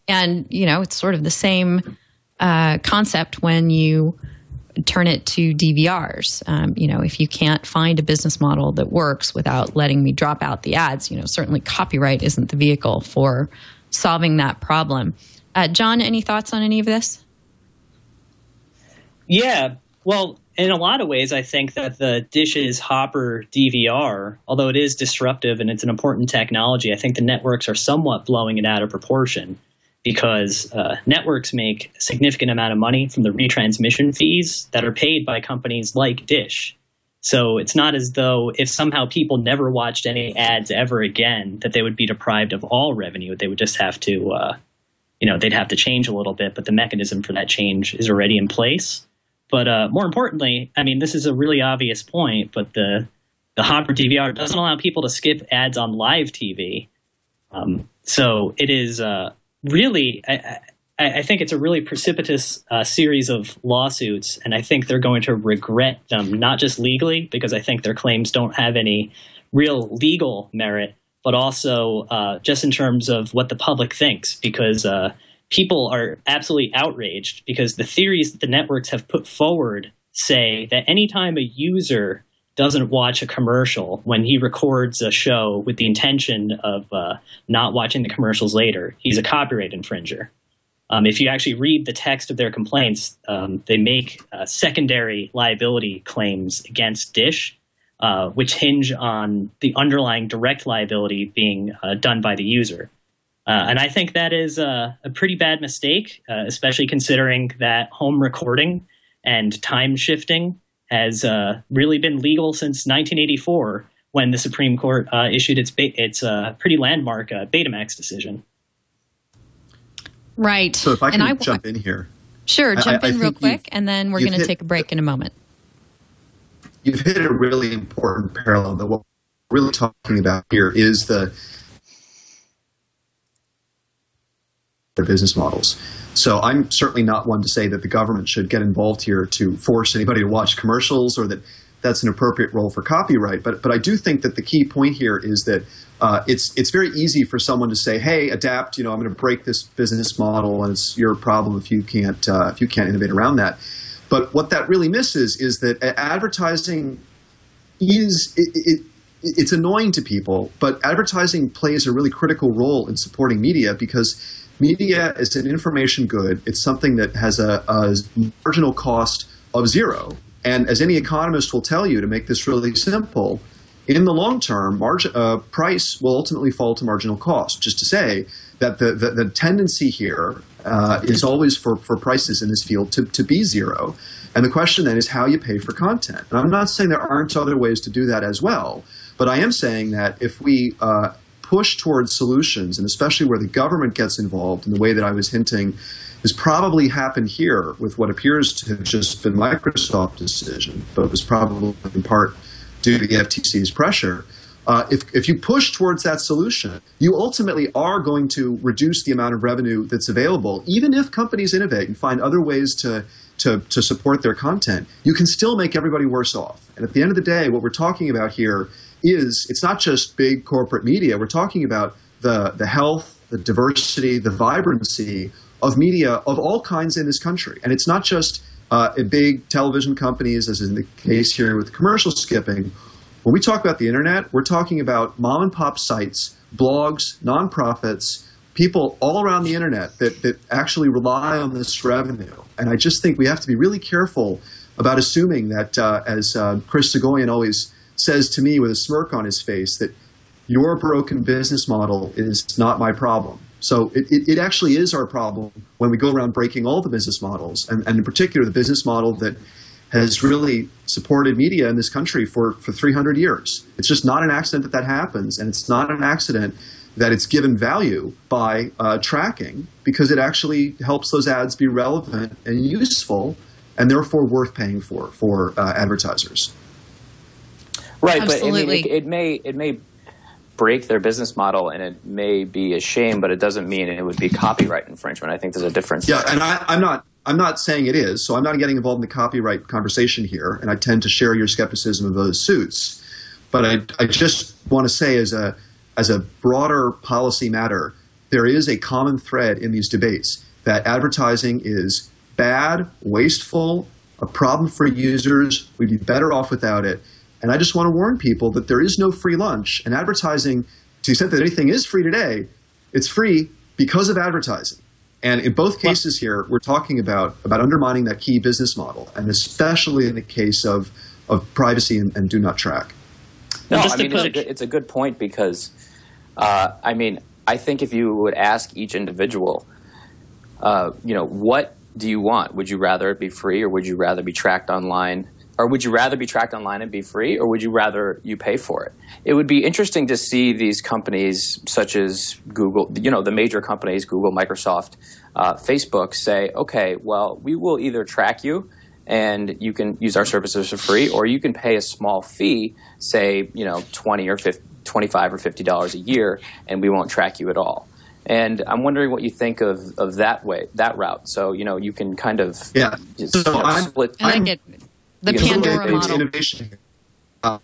And, you know, it's sort of the same uh, concept when you turn it to DVRs. Um, you know, if you can't find a business model that works without letting me drop out the ads, you know, certainly copyright isn't the vehicle for solving that problem. Uh, John, any thoughts on any of this? Yeah. Well, in a lot of ways, I think that the Dish's Hopper DVR, although it is disruptive and it's an important technology, I think the networks are somewhat blowing it out of proportion because uh, networks make a significant amount of money from the retransmission fees that are paid by companies like Dish. So it's not as though if somehow people never watched any ads ever again, that they would be deprived of all revenue. They would just have to, uh, you know, they'd have to change a little bit, but the mechanism for that change is already in place. But uh, more importantly, I mean, this is a really obvious point, but the the Hopper DVR doesn't allow people to skip ads on live TV. Um, so it is uh, really, I, I, I, think it's a really precipitous uh, series of lawsuits, and I think they're going to regret them, not just legally, because I think their claims don't have any real legal merit, but also uh, just in terms of what the public thinks, because uh, people are absolutely outraged because the theories that the networks have put forward say that anytime a user doesn't watch a commercial when he records a show with the intention of uh, not watching the commercials later, he's a copyright infringer. Um, if you actually read the text of their complaints, um, they make uh, secondary liability claims against Dish, uh, which hinge on the underlying direct liability being uh, done by the user. Uh, and I think that is a, a pretty bad mistake, uh, especially considering that home recording and time shifting has uh, really been legal since 1984 when the Supreme Court uh, issued its its uh, pretty landmark uh, Betamax decision. Right. So if I can jump in here. Sure, jump I, I in real quick, and then we're going to take a break in a moment. You've hit a really important parallel that what we're really talking about here is the their business models. So I'm certainly not one to say that the government should get involved here to force anybody to watch commercials or that that's an appropriate role for copyright. But but I do think that the key point here is that uh, it's it's very easy for someone to say, "Hey, adapt." You know, I'm going to break this business model, and it's your problem if you can't uh, if you can't innovate around that. But what that really misses is that advertising is it, it, it's annoying to people, but advertising plays a really critical role in supporting media because media is an information good. It's something that has a, a marginal cost of zero. And as any economist will tell you, to make this really simple, in the long term, margin, uh, price will ultimately fall to marginal cost. Is to say that the, the, the tendency here uh, is always for, for prices in this field to, to be zero. And the question then is how you pay for content. And I'm not saying there aren't other ways to do that as well, but I am saying that if we uh, push towards solutions, and especially where the government gets involved in the way that I was hinting, has probably happened here with what appears to have just been Microsoft's decision, but was probably in part due to the FTC's pressure. Uh, if, if you push towards that solution, you ultimately are going to reduce the amount of revenue that's available. Even if companies innovate and find other ways to, to, to support their content, you can still make everybody worse off. And at the end of the day, what we're talking about here is it's not just big corporate media. We're talking about the, the health, the diversity, the vibrancy of media of all kinds in this country. And it's not just uh, big television companies, as in the case here with commercial skipping. When we talk about the internet, we're talking about mom and pop sites, blogs, nonprofits, people all around the internet that, that actually rely on this revenue. And I just think we have to be really careful about assuming that, uh, as uh, Chris Soghoian always says to me with a smirk on his face, that your broken business model is not my problem. So it, it, it, actually is our problem when we go around breaking all the business models, and, and in particular the business model that has really supported media in this country for, for 300 years. It's just not an accident that that happens, and it's not an accident that it's given value by uh, tracking because it actually helps those ads be relevant and useful and therefore worth paying for for uh, advertisers. Right, Absolutely. but I mean, it, it may it may break their business model and it may be a shame, but it doesn't mean it would be copyright infringement. I think there's a difference. Yeah, there. and I, I'm not I'm not saying it is, so I'm not getting involved in the copyright conversation here, and I tend to share your skepticism of those suits. But I, I just want to say, as a as a broader policy matter, there is a common thread in these debates that advertising is bad, wasteful, a problem for users. We'd be better off without it. And I just want to warn people that there is no free lunch. And advertising, to the extent that anything is free today, it's free because of advertising. And in both cases here, we're talking about, about undermining that key business model, and especially in the case of, of privacy and, and do not track. No, I mean, it's a, good, it's a good point because, uh, I mean, I think if you would ask each individual, uh, you know, what do you want? Would you rather it be free or would you rather be tracked online or would you rather be tracked online and be free, or would you rather you pay for it? It would be interesting to see these companies, such as Google, you know, the major companies, Google, Microsoft, uh, Facebook, say, okay, well, we will either track you and you can use our services for free, or you can pay a small fee, say, you know, 20 or 50, 25 or $50 a year, and we won't track you at all. And I'm wondering what you think of, of that way, that route. So, you know, you can kind of yeah. Just, so you know, split. I like it the Pandora model. Innovation. Uh,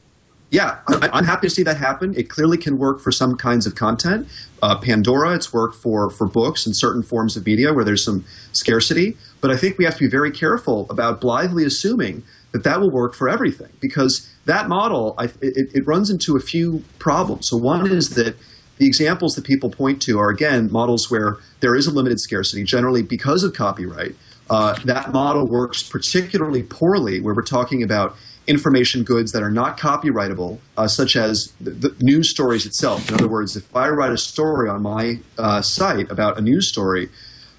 yeah, I, am happy to see that happen. It clearly can work for some kinds of content. Uh, Pandora, it's worked for for books and certain forms of media where there's some scarcity. But I think we have to be very careful about blithely assuming that that will work for everything because that model I, it, it runs into a few problems. So one is that the examples that people point to are again models where there is a limited scarcity, generally because of copyright. Uh, that model works particularly poorly where we're talking about information goods that are not copyrightable, uh, such as the, the, news stories itself. In other words, if I write a story on my uh, site about a news story,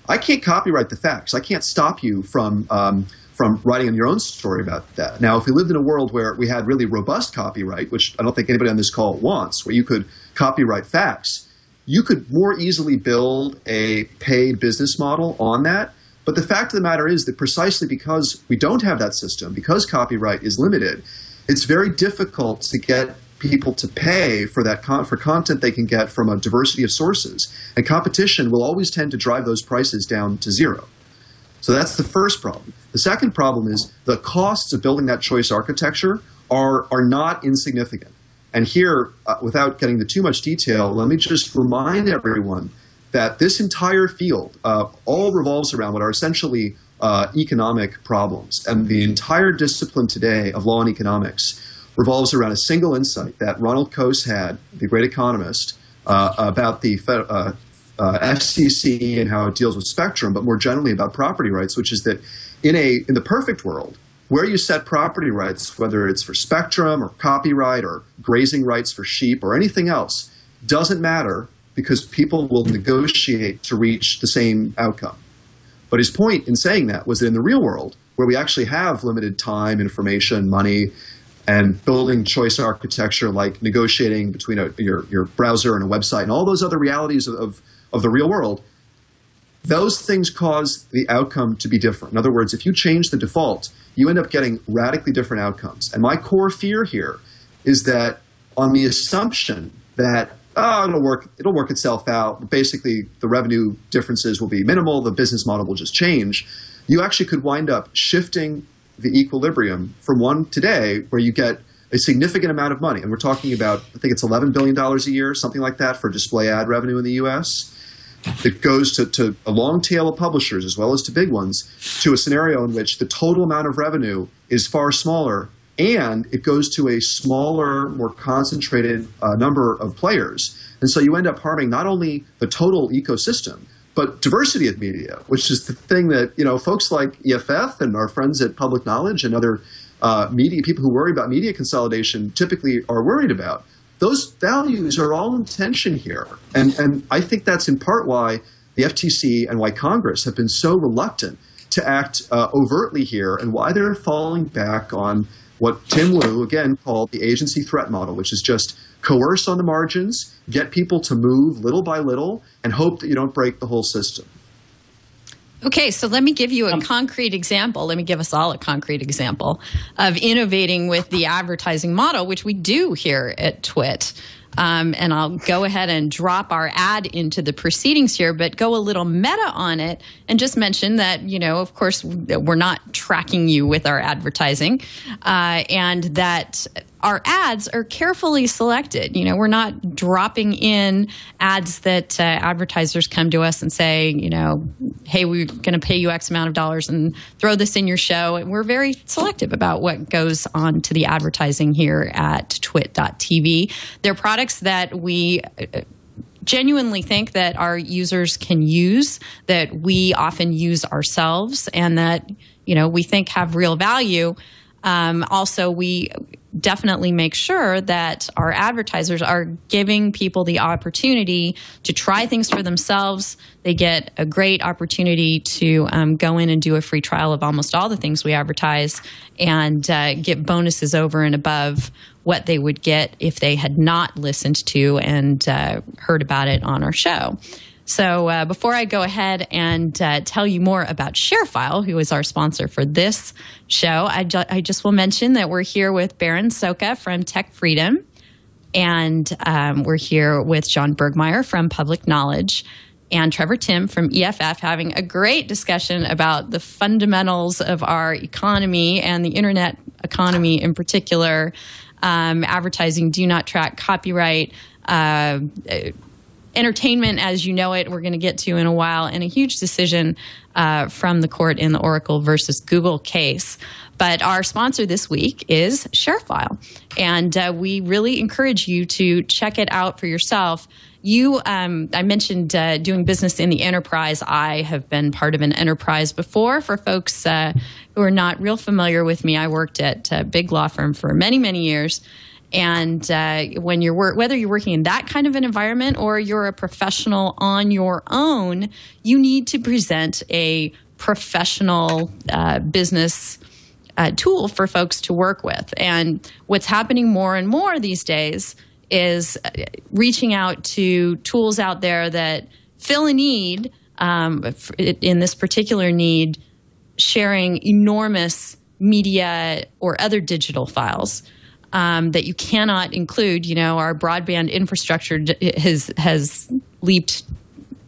I can't copyright the facts. I can't stop you from um, from writing your own story about that. Now, if we lived in a world where we had really robust copyright, which I don't think anybody on this call wants, where you could copyright facts, you could more easily build a paid business model on that but the fact of the matter is that precisely because we don't have that system, because copyright is limited, it's very difficult to get people to pay for that con- for content they can get from a diversity of sources. And competition will always tend to drive those prices down to zero. So that's the first problem. The second problem is the costs of building that choice architecture are are not insignificant. And here, uh, without getting into too much detail, let me just remind everyone that this entire field uh, all revolves around what are essentially uh, economic problems. And the entire discipline today of law and economics revolves around a single insight that Ronald Coase had, the great economist, uh, about the uh, uh, FCC and how it deals with spectrum, but more generally about property rights, which is that in, a, in the perfect world, where you set property rights, whether it's for spectrum or copyright or grazing rights for sheep or anything else, doesn't matter because people will negotiate to reach the same outcome. But his point in saying that was that in the real world, where we actually have limited time, information, money, and building choice architecture like negotiating between a, your, your browser and a website and all those other realities of, of, of the real world, those things cause the outcome to be different. In other words, if you change the default, you end up getting radically different outcomes. And my core fear here is that on the assumption that oh, it'll work, it'll work itself out. Basically, the revenue differences will be minimal. The business model will just change. You actually could wind up shifting the equilibrium from one today where you get a significant amount of money. And we're talking about, I think it's $11 billion a year, something like that, for display ad revenue in the US. That goes to, to a long tail of publishers as well as to big ones, to a scenario in which the total amount of revenue is far smaller and it goes to a smaller, more concentrated uh, number of players. And so you end up harming not only the total ecosystem, but diversity of media, which is the thing that you know folks like EFF and our friends at Public Knowledge and other uh, media people who worry about media consolidation typically are worried about. Those values are all in tension here, and and I think that's in part why the FTC and why Congress have been so reluctant to act uh, overtly here, and why they're falling back on what Tim Wu again called the agency threat model, which is just coerce on the margins, get people to move little by little, and hope that you don't break the whole system. Okay, so let me give you a um, concrete example. Let me give us all a concrete example of innovating with the advertising model, which we do here at TWiT. Um, and I'll go ahead and drop our ad into the proceedings here, but go a little meta on it and just mention that, you know, of course, we're not tracking you with our advertising uh, and that our ads are carefully selected. You know, we're not dropping in ads that uh, advertisers come to us and say, you know, hey, we're going to pay you X amount of dollars and throw this in your show. And we're very selective about what goes on to the advertising here at twit.tv. They're products that we uh, genuinely think that our users can use, that we often use ourselves, and that, you know, we think have real value. Um, also, we definitely make sure that our advertisers are giving people the opportunity to try things for themselves. They get a great opportunity to um, go in and do a free trial of almost all the things we advertise and uh, get bonuses over and above what they would get if they had not listened to and uh, heard about it on our show. So uh, before I go ahead and uh, tell you more about ShareFile, who is our sponsor for this show, I, ju- I just will mention that we're here with Berin Szoka from Tech Freedom, and um, we're here with John Bergmayer from Public Knowledge and Trevor Timm from EFF having a great discussion about the fundamentals of our economy and the internet economy in particular. Um, advertising do not track copyright. Uh, entertainment as you know it, we're going to get to in a while, and a huge decision uh, from the court in the Oracle versus Google case. But our sponsor this week is ShareFile. And uh, we really encourage you to check it out for yourself. You, um, I mentioned uh, doing business in the enterprise. I have been part of an enterprise before. For folks uh, who are not real familiar with me, I worked at a big law firm for many, many years. And uh, when you're wor- whether you're working in that kind of an environment or you're a professional on your own, you need to present a professional uh, business uh, tool for folks to work with. And what's happening more and more these days is uh, reaching out to tools out there that fill a need. Um, in this particular need, sharing enormous media or other digital files um, that you cannot include. You know, our broadband infrastructure has has leaped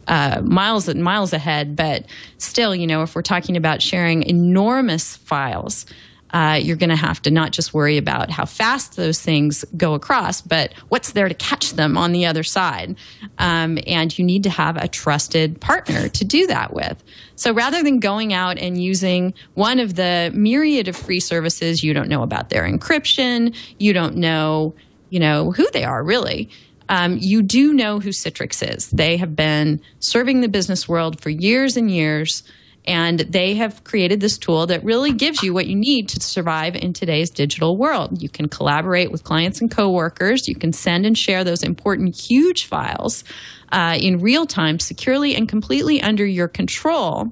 uh, miles and miles ahead, but still, you know, if we're talking about sharing enormous files uh, you're going to have to not just worry about how fast those things go across, but what's there to catch them on the other side. Um, and you need to have a trusted partner to do that with. So rather than going out and using one of the myriad of free services, you don't know about their encryption, you don't know, you know, who they are really. Um, you do know who Citrix is. They have been serving the business world for years and years. And they have created this tool that really gives you what you need to survive in today's digital world. You can collaborate with clients and coworkers. You can send and share those important, huge files uh, in real time, securely and completely under your control.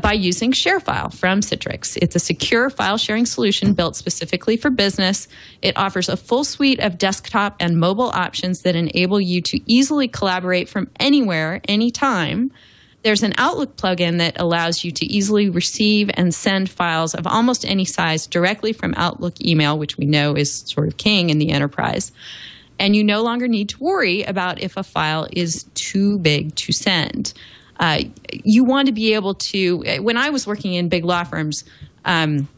by using ShareFile from Citrix. It's a secure file sharing solution built specifically for business. It offers a full suite of desktop and mobile options that enable you to easily collaborate from anywhere, anytime. There's an Outlook plugin that allows you to easily receive and send files of almost any size directly from Outlook email, which we know is sort of king in the enterprise. And you no longer need to worry about if a file is too big to send. Uh, you want to be able to, when I was working in big law firms, um,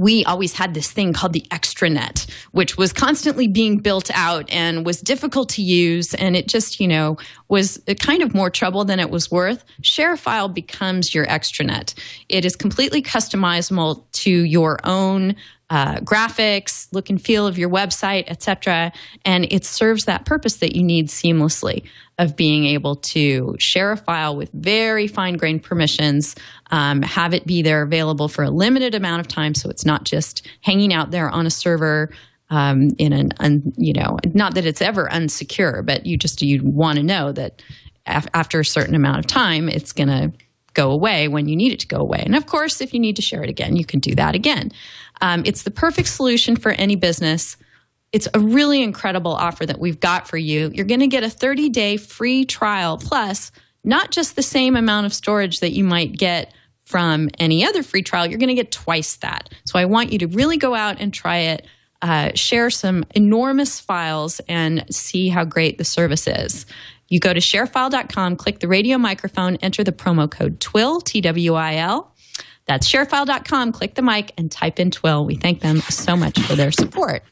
we always had this thing called the extranet, which was constantly being built out and was difficult to use. And it just, you know, was kind of more trouble than it was worth. ShareFile becomes your extranet. It is completely customizable to your own uh, graphics, look and feel of your website, etc. And it serves that purpose that you need seamlessly of being able to share a file with very fine grained permissions, um, have it be there available for a limited amount of time, so it's not just hanging out there on a server. Um, in an, un, you know, not that it's ever unsecure, but you just you want to know that af- after a certain amount of time, it's going to go away when you need it to go away. And of course, if you need to share it again, you can do that again. Um, it's the perfect solution for any business. It's a really incredible offer that we've got for you. You're going to get a 30 day free trial plus not just the same amount of storage that you might get from any other free trial, you're going to get twice that. So I want you to really go out and try it. Uh, share some enormous files and see how great the service is. You go to sharefile.com, click the radio microphone, enter the promo code TWIL, T W I L. That's sharefile.com, click the mic, and type in TWIL. We thank them so much for their support.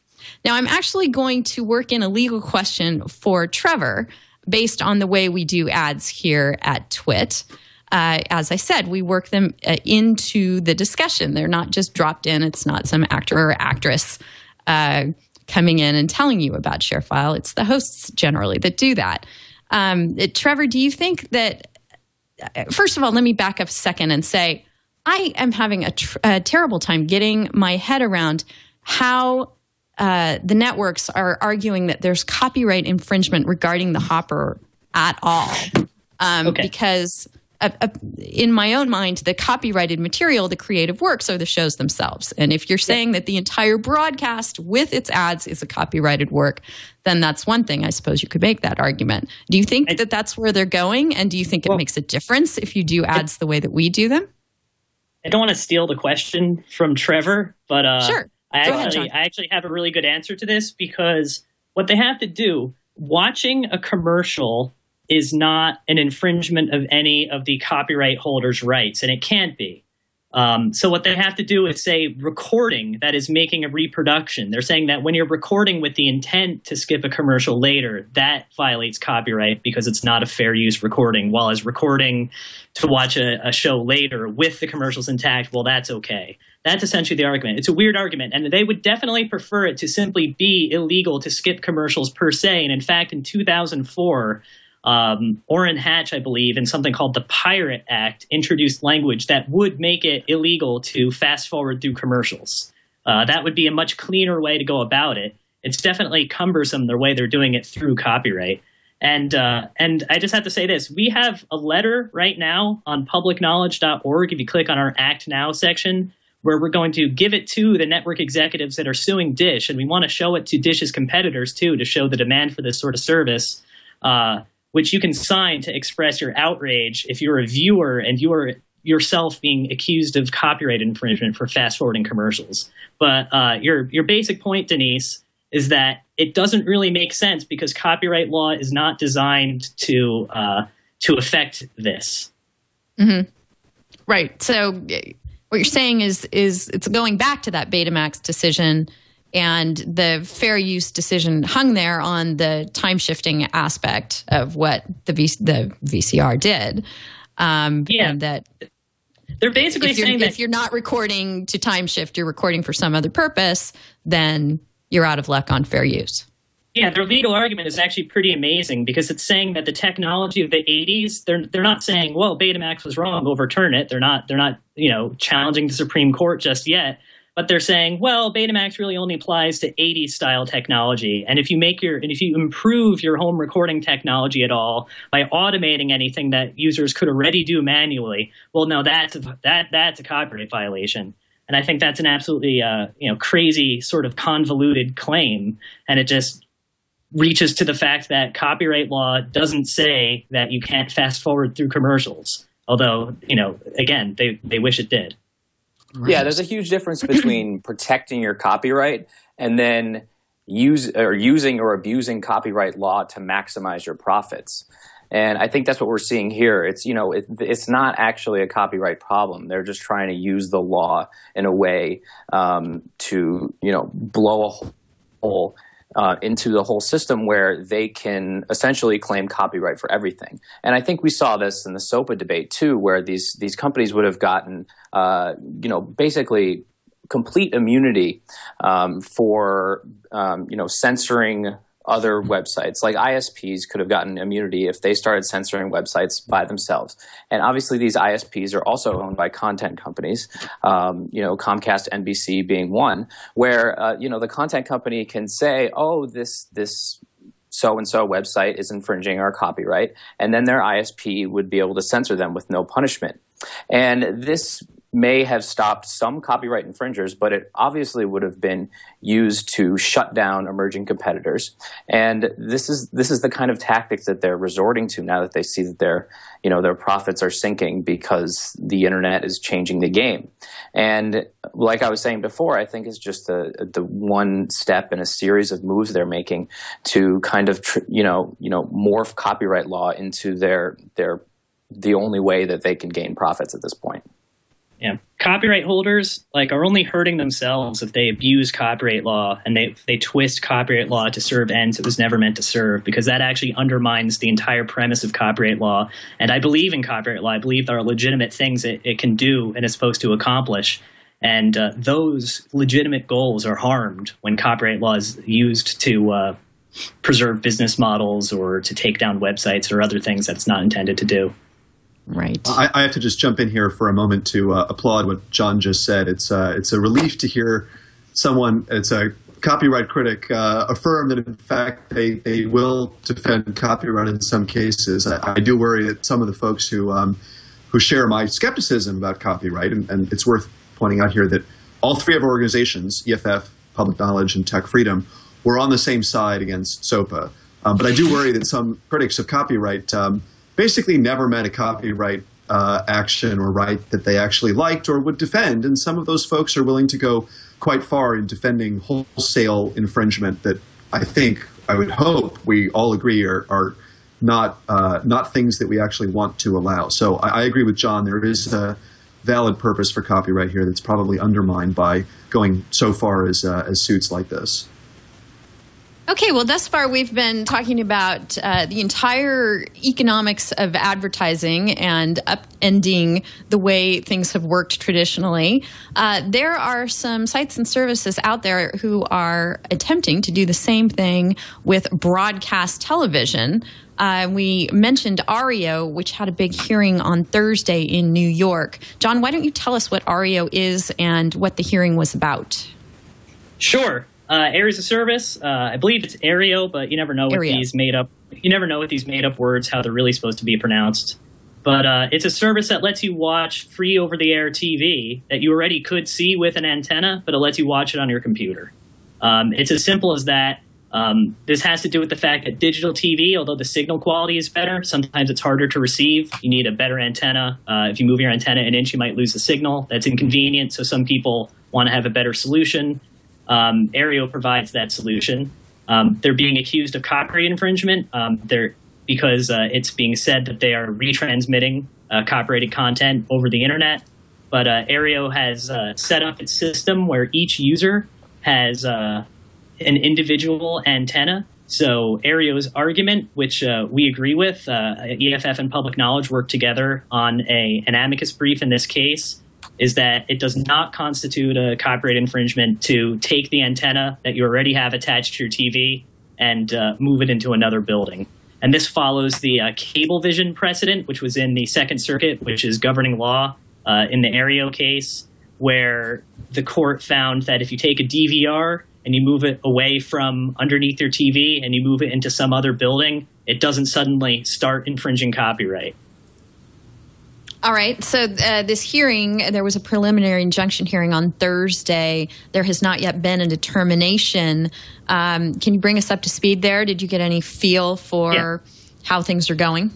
Now, I'm actually going to work in a legal question for Trevor based on the way we do ads here at TWiT. Uh, as I said, we work them uh, into the discussion. They're not just dropped in. It's not some actor or actress uh, coming in and telling you about ShareFile. It's the hosts generally that do that. Um, Trevor, do you think that? Uh, first of all, let me back up a second and say I am having a, tr- a terrible time getting my head around how uh, the networks are arguing that there's copyright infringement regarding the Hopper at all. Um, okay. Because uh, uh, in my own mind, the copyrighted material, the creative works, are the shows themselves. And if you're saying that the entire broadcast with its ads is a copyrighted work, then that's one thing. I suppose you could make that argument. Do you think I, that that's where they're going? And do you think it makes a difference if you do ads it, the way that we do them? I don't want to steal the question from Trevor, but uh, sure. I actually, I actually have a really good answer to this because what they have to do, watching a commercial is not an infringement of any of the copyright holder's rights, and it can't be. Um, so what they have to do is say recording that is making a reproduction. They're saying that when you're recording with the intent to skip a commercial later, that violates copyright because it's not a fair use recording. While as recording to watch a, a show later with the commercials intact, well, that's okay. That's essentially the argument. It's a weird argument, and they would definitely prefer it to simply be illegal to skip commercials per se. And in fact, in 2004, um, Orrin Hatch, I believe, in something called the Pirate Act, introduced language that would make it illegal to fast forward through commercials. Uh, that would be a much cleaner way to go about it. It's definitely cumbersome the way they're doing it through copyright. And uh, and I just have to say this: we have a letter right now on publicknowledge.org. If you click on our Act Now section, where we're going to give it to the network executives that are suing Dish, and we want to show it to Dish's competitors too, to show the demand for this sort of service, uh, which you can sign to express your outrage if you're a viewer and you are yourself being accused of copyright infringement for fast forwarding commercials. But uh, your your basic point, Denise, is that it doesn't really make sense because copyright law is not designed to uh, to affect this. Mm-hmm. Right. So what you're saying is is it's going back to that Betamax decision and the fair use decision hung there on the time shifting aspect of what the v- the VCR did. Um, yeah, that they're basically saying that if you're not recording to time shift, you're recording for some other purpose, then you're out of luck on fair use. Yeah, their legal argument is actually pretty amazing because it's saying that the technology of the 80s, they're they're not saying, "Well, Betamax was wrong, overturn it." They're not they're not, you know, challenging the Supreme Court just yet. But they're saying, well, Betamax really only applies to 80s style technology. And if you make your, and if you improve your home recording technology at all by automating anything that users could already do manually, well, no, that's a, that that's a copyright violation. And I think that's an absolutely, uh, you know, crazy sort of convoluted claim, and it just reaches to the fact that copyright law doesn't say that you can't fast forward through commercials. Although, you know, again, they, they wish it did. Right. Yeah, there's a huge difference [CLEARS THROAT] between protecting your copyright and then use or using or abusing copyright law to maximize your profits. And I think that's what we're seeing here. It's you know it, it's not actually a copyright problem. They're just trying to use the law in a way um, to you know blow a hole uh, into the whole system where they can essentially claim copyright for everything. And I think we saw this in the SOPA debate too, where these these companies would have gotten, uh, you know, basically complete immunity um, for um, you know censoring other websites. Like ISPs could have gotten immunity if they started censoring websites by themselves. And obviously, these ISPs are also owned by content companies. Um, you know, Comcast, NBC being one, where uh, you know the content company can say, "Oh, this this." So and so website is infringing our copyright, and then their ISP would be able to censor them with no punishment. And this may have stopped some copyright infringers, but it obviously would have been used to shut down emerging competitors. And this is this is the kind of tactics that they're resorting to now that they see that their you know their profits are sinking because the internet is changing the game. And like I was saying before, I think it's just the the one step in a series of moves they're making to kind of tr- you know you know morph copyright law into their their the only way that they can gain profits at this point yeah, copyright holders like are only hurting themselves if they abuse copyright law and they they twist copyright law to serve ends it was never meant to serve because that actually undermines the entire premise of copyright law. And I believe in copyright law. I believe there are legitimate things it, it can do and is supposed to accomplish. And uh, those legitimate goals are harmed when copyright law is used to uh, preserve business models or to take down websites or other things that's not intended to do. Right. I, I, have to just jump in here for a moment to uh, applaud what John just said. It's uh, it's a relief to hear someone. It's a copyright critic uh, affirm that in fact they, they will defend copyright in some cases. I, I do worry that some of the folks who um, who share my skepticism about copyright, and, and, it's worth pointing out here that all three of our organizations, EFF, Public Knowledge, and Tech Freedom, were on the same side against SOPA. Um, but I do worry that some critics of copyright. Um, basically never met a copyright uh, action or right that they actually liked or would defend. And some of those folks are willing to go quite far in defending wholesale infringement that I think, I would hope, we all agree are, are not uh, not things that we actually want to allow. So I, I, agree with John. There is a valid purpose for copyright here that's probably undermined by going so far as uh, as suits like this. Okay, well, thus far we've been talking about uh, the entire economics of advertising and upending the way things have worked traditionally. Uh, there are some sites and services out there who are attempting to do the same thing with broadcast television. Uh, we mentioned Aereo, which had a big hearing on Thursday in New York. John, why don't you tell us what Aereo is and what the hearing was about? Sure. Uh, areas of service, uh, I believe it's Aereo, but you never know what these made up. You never know what these made up words how they're really supposed to be pronounced. But uh, it's a service that lets you watch free over the air TV that you already could see with an antenna, but it lets you watch it on your computer. Um, it's as simple as that. Um, this has to do with the fact that digital TV, although the signal quality is better, sometimes it's harder to receive. You need a better antenna. Uh, if you move your antenna an inch, you might lose the signal. That's inconvenient. So some people want to have a better solution. Um, Aereo provides that solution. Um, they're being accused of copyright infringement. Um, because uh, it's being said that they are retransmitting uh, copyrighted content over the internet. But uh, Aereo has uh, set up its system where each user has uh, an individual antenna. So Aereo's argument, which uh, we agree with, uh, EFF and Public Knowledge worked together on a an amicus brief in this case is that it does not constitute a copyright infringement to take the antenna that you already have attached to your TV and uh, move it into another building. And this follows the uh, Cablevision precedent, which was in the Second Circuit, which is governing law uh, in the Aereo case. where the court found that if you take a DVR and you move it away from underneath your TV and you move it into some other building, it doesn't suddenly start infringing copyright. All right. So uh, this hearing, there was a preliminary injunction hearing on Thursday. There has not yet been a determination. Um, can you bring us up to speed there? Did you get any feel for Yeah. how things are going?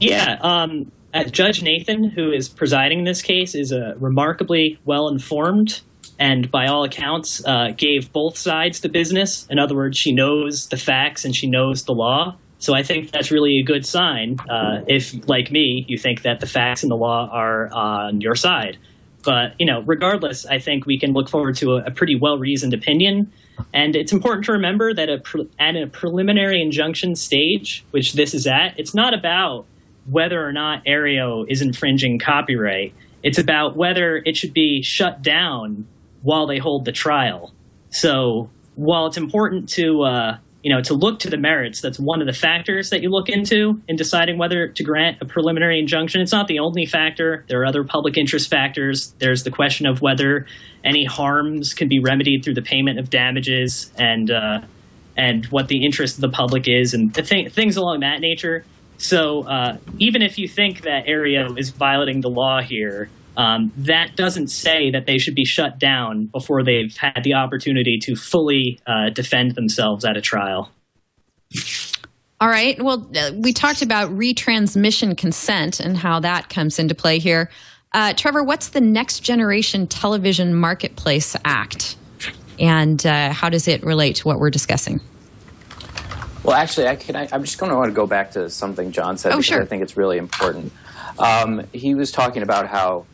Yeah, um, uh, Judge Nathan, who is presiding in this case, is uh, remarkably well informed and, by all accounts, uh, gave both sides the business. In other words, she knows the facts and she knows the law. So I think that's really a good sign uh, if, like me, you think that the facts and the law are on your side. But you know, regardless, I think we can look forward to a, a pretty well-reasoned opinion. And it's important to remember that a pre- at a preliminary injunction stage, which this is at, it's not about whether or not Aereo is infringing copyright. It's about whether it should be shut down while they hold the trial. So while it's important to uh, you know to look to the merits, that's one of the factors that you look into in deciding whether to grant a preliminary injunction. It's not the only factor. There are other public interest factors. There's the question of whether any harms can be remedied through the payment of damages and uh, and what the interest of the public is and th- things along that nature. So uh, even if you think that Aereo is violating the law here, um, that doesn't say that they should be shut down before they've had the opportunity to fully uh, defend themselves at a trial. All right. Well, uh, we talked about retransmission consent and how that comes into play here. Uh, Trevor, what's the Next Generation Television Marketplace Act? And uh, how does it relate to what we're discussing? Well, actually, I can. I, I'm just going to want to go back to something John said Oh, because sure. I think it's really important. Um, he was talking about how,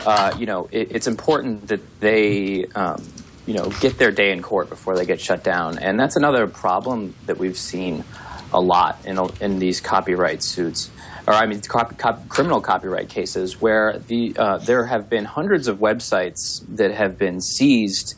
uh, you know, it, it's important that they, um, you know, get their day in court before they get shut down, and that's another problem that we've seen a lot in in these copyright suits. Or I mean, cop, cop, criminal copyright cases where the uh, there have been hundreds of websites that have been seized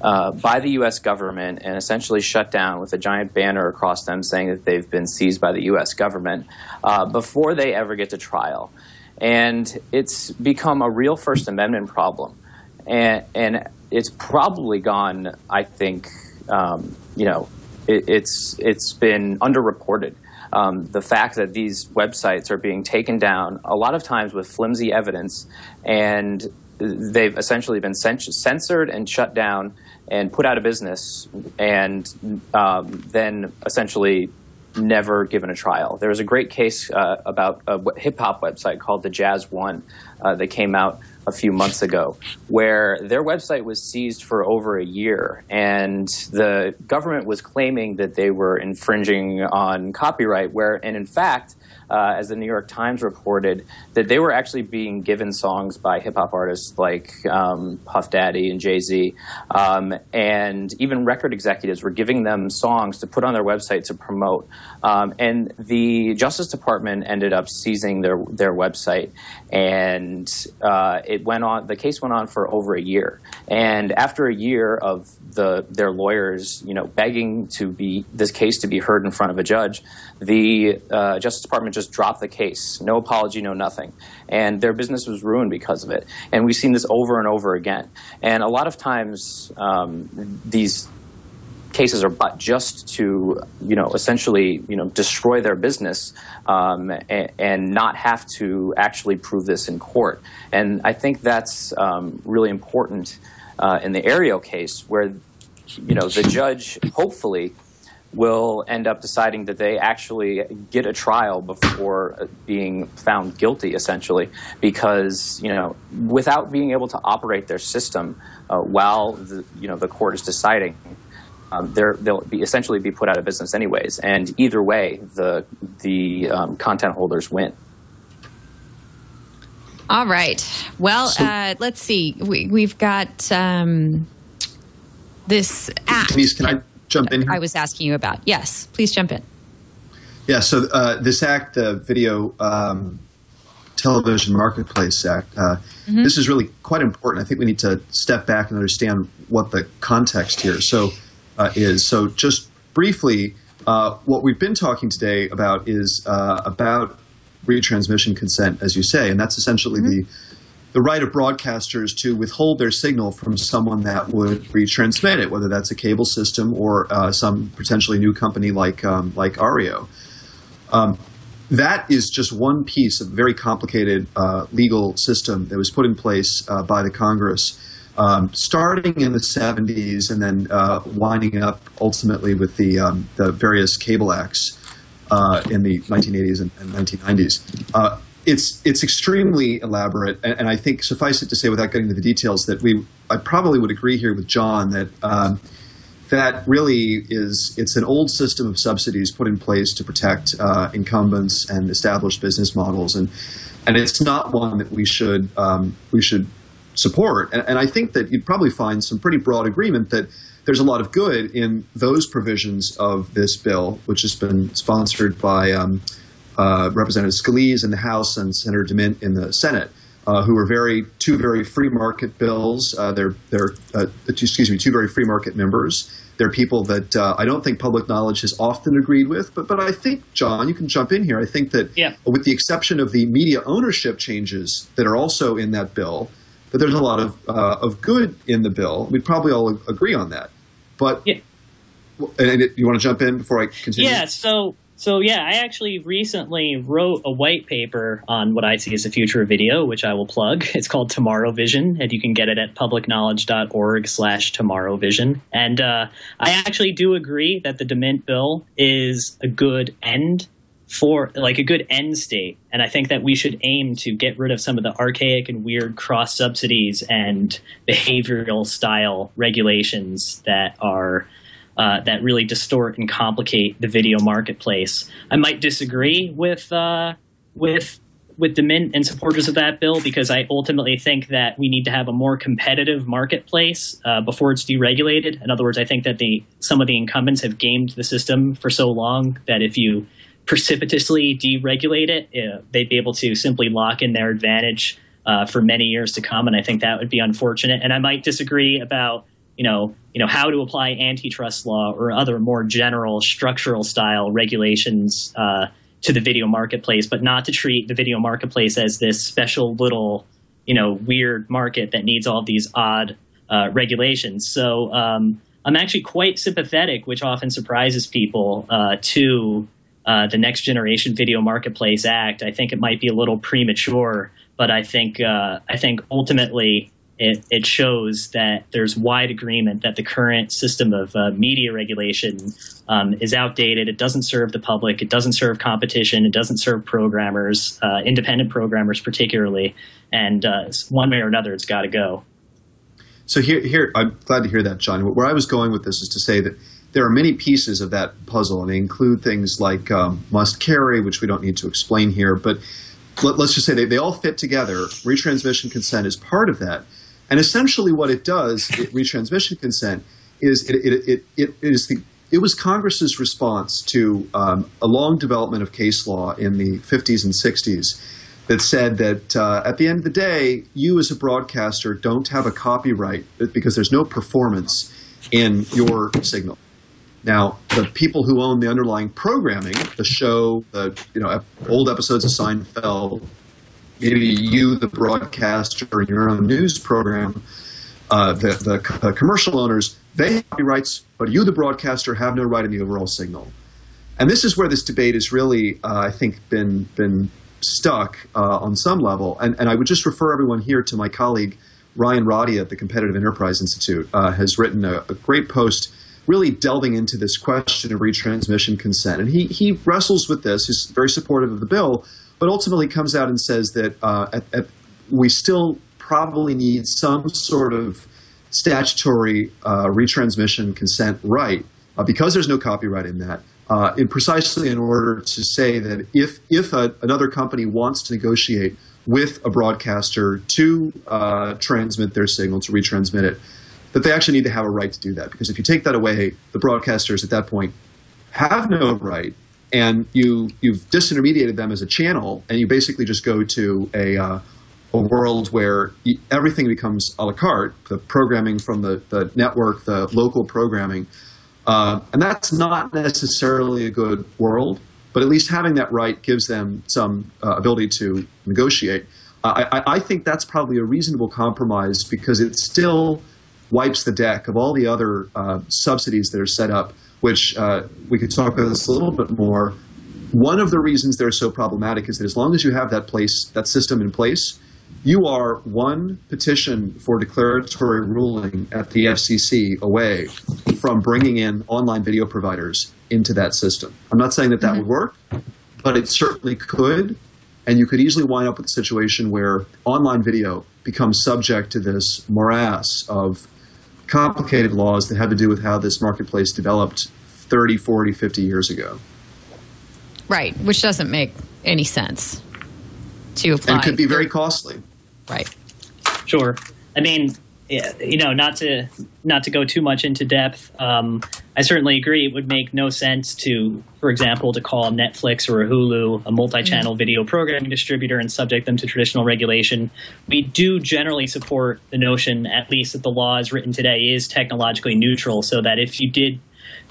uh, by the U.S. government and essentially shut down with a giant banner across them saying that they've been seized by the U.S. government uh, before they ever get to trial. And it's become a real First Amendment problem. And, and it's probably gone, I think, um, you know, it, it's, it's been underreported. Um, the fact that these websites are being taken down a lot of times with flimsy evidence and they've essentially been censored and shut down and put out of business and um, then essentially never given a trial. There was a great case uh, about a hip hop website called Dajaz1 uh, that came out a few months ago, where their website was seized for over a year, and the government was claiming that they were infringing on copyright. Where, and in fact, uh, as the New York Times reported, that they were actually being given songs by hip hop artists like um, Puff Daddy and Jay Z, um, and even record executives were giving them songs to put on their website to promote. Um, and the Justice Department ended up seizing their their website, and uh, it went on. The case went on for over a year. And after a year of the their lawyers, you know, begging to be this case to be heard in front of a judge, the uh, Justice Department just dropped the case. No apology, no nothing. And their business was ruined because of it. And we've seen this over and over again. And a lot of times, um, these cases are but just to you know essentially you know destroy their business um, and, and not have to actually prove this in court and I think that's um, really important uh, in the Aereo case where you know the judge hopefully will end up deciding that they actually get a trial before being found guilty essentially because you know without being able to operate their system uh, while the, you know the court is deciding um, they'll be essentially be put out of business anyways. And either way, the the um, content holders win. All right. Well, uh, let's see. We, we've got um, this act. Denise, can I jump in here? I was asking you about. Yes, please jump in. Yeah, so uh, this act, the Video um, Television Marketplace Act, uh, this is really quite important. I think we need to step back and understand what the context here so uh, is. So, just briefly, uh, what we've been talking today about is uh, retransmission consent, as you say, and that's essentially the the right of broadcasters to withhold their signal from someone that would retransmit it, whether that's a cable system or uh, some potentially new company like um, like Aereo. Um, that is just one piece of a very complicated uh, legal system that was put in place uh, by the Congress, um, starting in the 70s and then uh, winding up ultimately with the um, the various cable acts uh, in the 1980s and, and 1990s. Uh, it's it's extremely elaborate, and, and, I think suffice it to say, without getting into the details, that we I probably would agree here with John that. Um, that really is it's an old system of subsidies put in place to protect uh, incumbents and established business models and and it's not one that we should um, we should support and, and, I think that you'd probably find some pretty broad agreement that there's a lot of good in those provisions of this bill which has been sponsored by um, uh, Representative Scalise in the House and Senator DeMint in the Senate uh, who are very two very free market bills. Uh, they're they're uh, excuse me, two very free market members. They're people that uh, I don't think public knowledge has often agreed with, but but I think John, you can jump in here. I think that yeah. with the exception of the media ownership changes that are also in that bill, that there's a lot of uh, of good in the bill. We'd probably all agree on that. But yeah. and you want to jump in before I continue? Yeah. So so yeah, I actually recently wrote a white paper on what I see as the future of video, which I will plug. It's called Tomorrow Vision, and you can get it at publicknowledge.org slash Tomorrow Vision. And uh, I actually do agree that the DeMint bill is a good end for like a good end state. And I think that we should aim to get rid of some of the archaic and weird cross subsidies and behavioral style regulations that are uh, that really distort and complicate the video marketplace. I might disagree with uh, with with DeMint and supporters of that bill because I ultimately think that we need to have a more competitive marketplace uh, before it's deregulated. In other words, I think that the some of the incumbents have gamed the system for so long that if you precipitously deregulate it, uh, they'd be able to simply lock in their advantage uh, for many years to come, and I think that would be unfortunate. And I might disagree about you know, you know how to apply antitrust law or other more general structural style regulations uh, to the video marketplace, but not to treat the video marketplace as this special little, you know, weird market that needs all these odd uh, regulations. So um, I'm actually quite sympathetic, which often surprises people, uh, to uh, the Next Generation Video Marketplace Act. I think it might be a little premature, but I think uh, I think ultimately it, it shows that there's wide agreement that the current system of uh, media regulation um, is outdated. It doesn't serve the public. It doesn't serve competition. It doesn't serve programmers, uh, independent programmers particularly. And uh, one way or another, it's got to go. So here, here, I'm glad to hear that, John. Where I was going with this is to say that there are many pieces of that puzzle, and they include things like um, must carry, which we don't need to explain here, but let, us just say they, they all fit together. Retransmission consent is part of that. And essentially, what it does, [LAUGHS] it, retransmission consent, is it, it, it, it is the it was Congress's response to um, a long development of case law in the 50s and 60s that said that uh, at the end of the day, you as a broadcaster don't have a copyright because there's no performance in your signal. Now, the people who own the underlying programming, the show, the you know old episodes of Seinfeld, maybe you, the broadcaster, your own news program, uh, the, the commercial owners, they have rights, but you, the broadcaster, have no right in the overall signal. And this is where this debate has really, uh, I think, been been stuck uh, on some level. And, and I would just refer everyone here to my colleague Ryan Radia at the Competitive Enterprise Institute uh, has written a, a great post really delving into this question of retransmission consent. And he, he wrestles with this. He's very supportive of the bill, but ultimately comes out and says that uh, at, at, we still probably need some sort of statutory uh, retransmission consent right uh, because there's no copyright in that. Uh, in precisely in order to say that if if a, another company wants to negotiate with a broadcaster to uh, transmit their signal to retransmit it, that they actually need to have a right to do that. Because if you take that away, the broadcasters at that point have no right and you you've disintermediated them as a channel, and you basically just go to a uh, a world where everything becomes a la carte, the programming from the, the network, the local programming, uh, and that's not necessarily a good world. But at least having that right gives them some uh, ability to negotiate. I, I think that's probably a reasonable compromise because it still wipes the deck of all the other uh, subsidies that are set up, which uh, we could talk about this a little bit more. One of the reasons they're so problematic is that as long as you have that place, that system in place, you are one petition for declaratory ruling at the FCC away from bringing in online video providers into that system. I'm not saying that that mm-hmm. would work, but it certainly could. And you could easily wind up with a situation where online video becomes subject to this morass of complicated laws that have to do with how this marketplace developed 30, 40, 50 years ago. Right, which doesn't make any sense to apply. And could be very costly. Right. Sure. I mean, you know, not to not to go too much into depth, um, I certainly agree. It would make no sense to, for example, to call Netflix or a Hulu a multi-channel mm-hmm. video programming distributor and subject them to traditional regulation. We do generally support the notion, at least that the law as written today is technologically neutral, so that if you did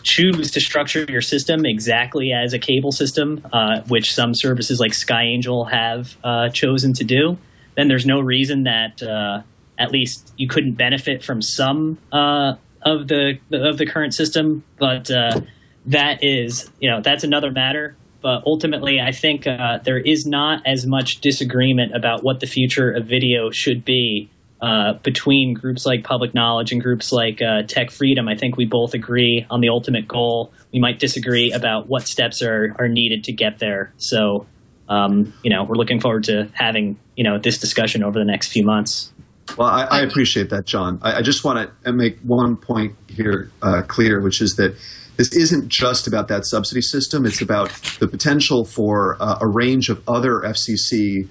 choose to structure your system exactly as a cable system, uh, which some services like Sky Angel have uh, chosen to do, then there's no reason that uh, at least you couldn't benefit from some uh, of the of the current system. But uh, that is, you know, that's another matter. But ultimately, I think uh, there is not as much disagreement about what the future of video should be uh, between groups like Public Knowledge and groups like uh, Tech Freedom. I think we both agree on the ultimate goal. We might disagree about what steps are, are needed to get there. So, um, you know, we're looking forward to having, you know, this discussion over the next few months. Well, I, I appreciate that, John. I, I, just want to make one point here uh, clear, which is that this isn't just about that subsidy system. It's about the potential for uh, a range of other FCC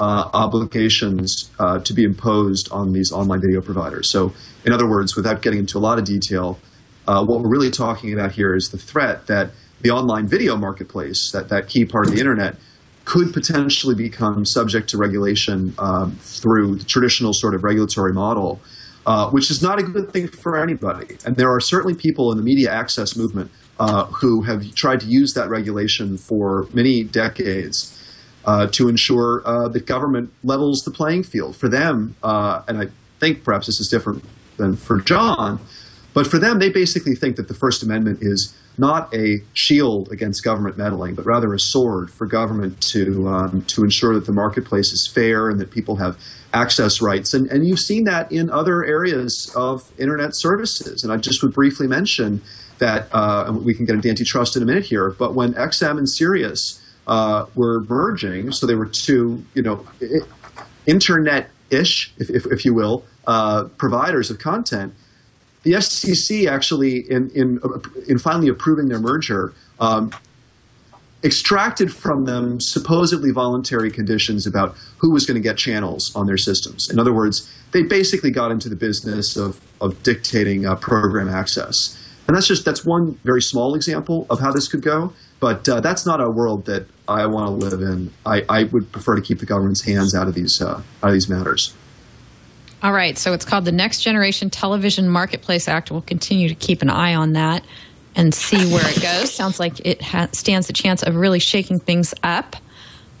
uh, obligations uh, to be imposed on these online video providers. So, in other words, without getting into a lot of detail, uh, what we're really talking about here is the threat that the online video marketplace, that, that key part of the internet, could potentially become subject to regulation um, through the traditional sort of regulatory model, uh, which is not a good thing for anybody. And there are certainly people in the media access movement uh, who have tried to use that regulation for many decades uh, to ensure uh, that government levels the playing field. For them, uh, and I think perhaps this is different than for John, but for them, they basically think that the First Amendment is not a shield against government meddling, but rather a sword for government to um, to ensure that the marketplace is fair and that people have access rights. And, and you've seen that in other areas of internet services. And I just would briefly mention that, uh, we can get into antitrust in a minute here, but when XM and Sirius uh, were merging, so they were two, you know, internet-ish, if, if, if you will, uh, providers of content – the FCC actually, in, in, in finally approving their merger, um, extracted from them supposedly voluntary conditions about who was going to get channels on their systems. In other words, they basically got into the business of, of dictating uh, program access. And that's just that's one very small example of how this could go. But uh, that's not a world that I want to live in. I, I, would prefer to keep the government's hands out of these uh, out of these matters. All right, so it's called the Next Generation Television Marketplace Act. We'll continue to keep an eye on that and see where it goes. [LAUGHS] Sounds like it ha- stands a chance of really shaking things up.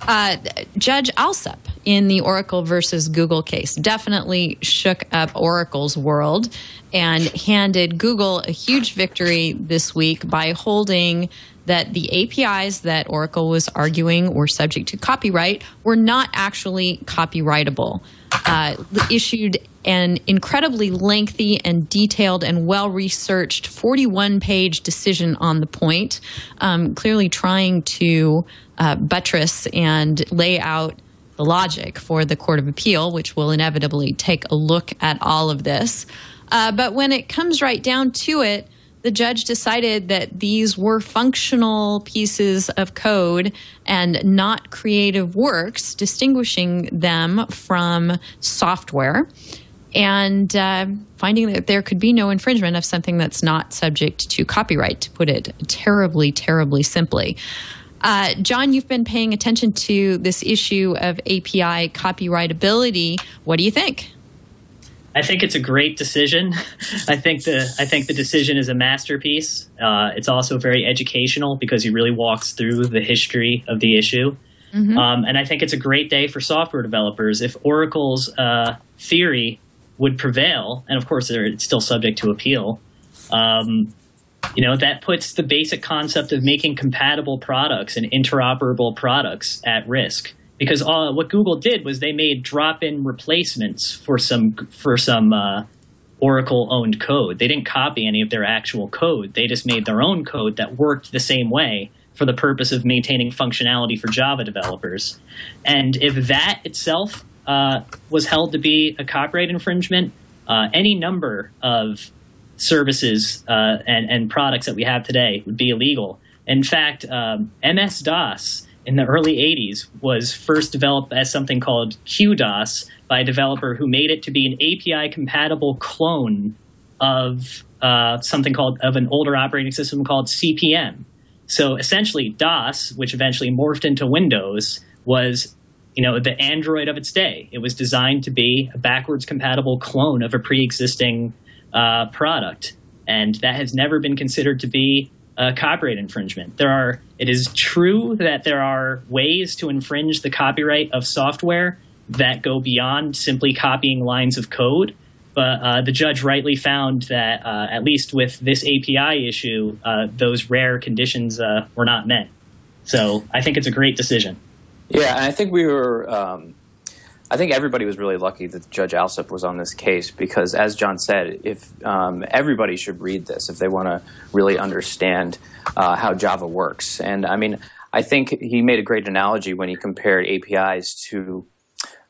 Uh, Judge Alsup in the Oracle versus Google case definitely shook up Oracle's world and handed Google a huge victory this week by holding that the APIs that Oracle was arguing were subject to copyright were not actually copyrightable uh, issued an incredibly lengthy and detailed and well researched 41 page decision on the point, um, clearly trying to uh, buttress and lay out the logic for the Court of Appeal, which will inevitably take a look at all of this. Uh, but when it comes right down to it, the judge decided that these were functional pieces of code and not creative works, distinguishing them from software and uh, finding that there could be no infringement of something that's not subject to copyright, to put it terribly, terribly simply. Uh, John, you've been paying attention to this issue of API copyrightability. What do you think? I think it's a great decision. [LAUGHS] I think the I think the decision is a masterpiece. Uh, it's also very educational because he really walks through the history of the issue. Mm-hmm. Um, and I think it's a great day for software developers if Oracle's uh, theory would prevail. And of course, it's still subject to appeal. Um, you know that puts the basic concept of making compatible products and interoperable products at risk because all, what Google did was they made drop-in replacements for some for some uh, Oracle owned code. They didn't copy any of their actual code. They just made their own code that worked the same way for the purpose of maintaining functionality for Java developers. And if that itself uh, was held to be a copyright infringement, uh, any number of services uh, and, and products that we have today would be illegal. In fact, um, MS DOS in the early 80s was first developed as something called QDOS, by a developer who made it to be an API compatible clone of uh, something called of an older operating system called CP/M. So essentially, DOS, which eventually morphed into Windows, was you know the Android of its day. It was designed to be a backwards compatible clone of a pre-existing uh, product, and that has never been considered to be a copyright infringement. There are. It is true that there are ways to infringe the copyright of software that go beyond simply copying lines of code. But uh, the judge rightly found that, uh, at least with this API issue, uh, those rare conditions uh, were not met. So I think it's a great decision. Yeah, I think we were. Um, I think everybody was really lucky that Judge Alsup was on this case because, as John said, if um, everybody should read this if they want to really understand uh, how Java works. And I mean, I think he made a great analogy when he compared APIs to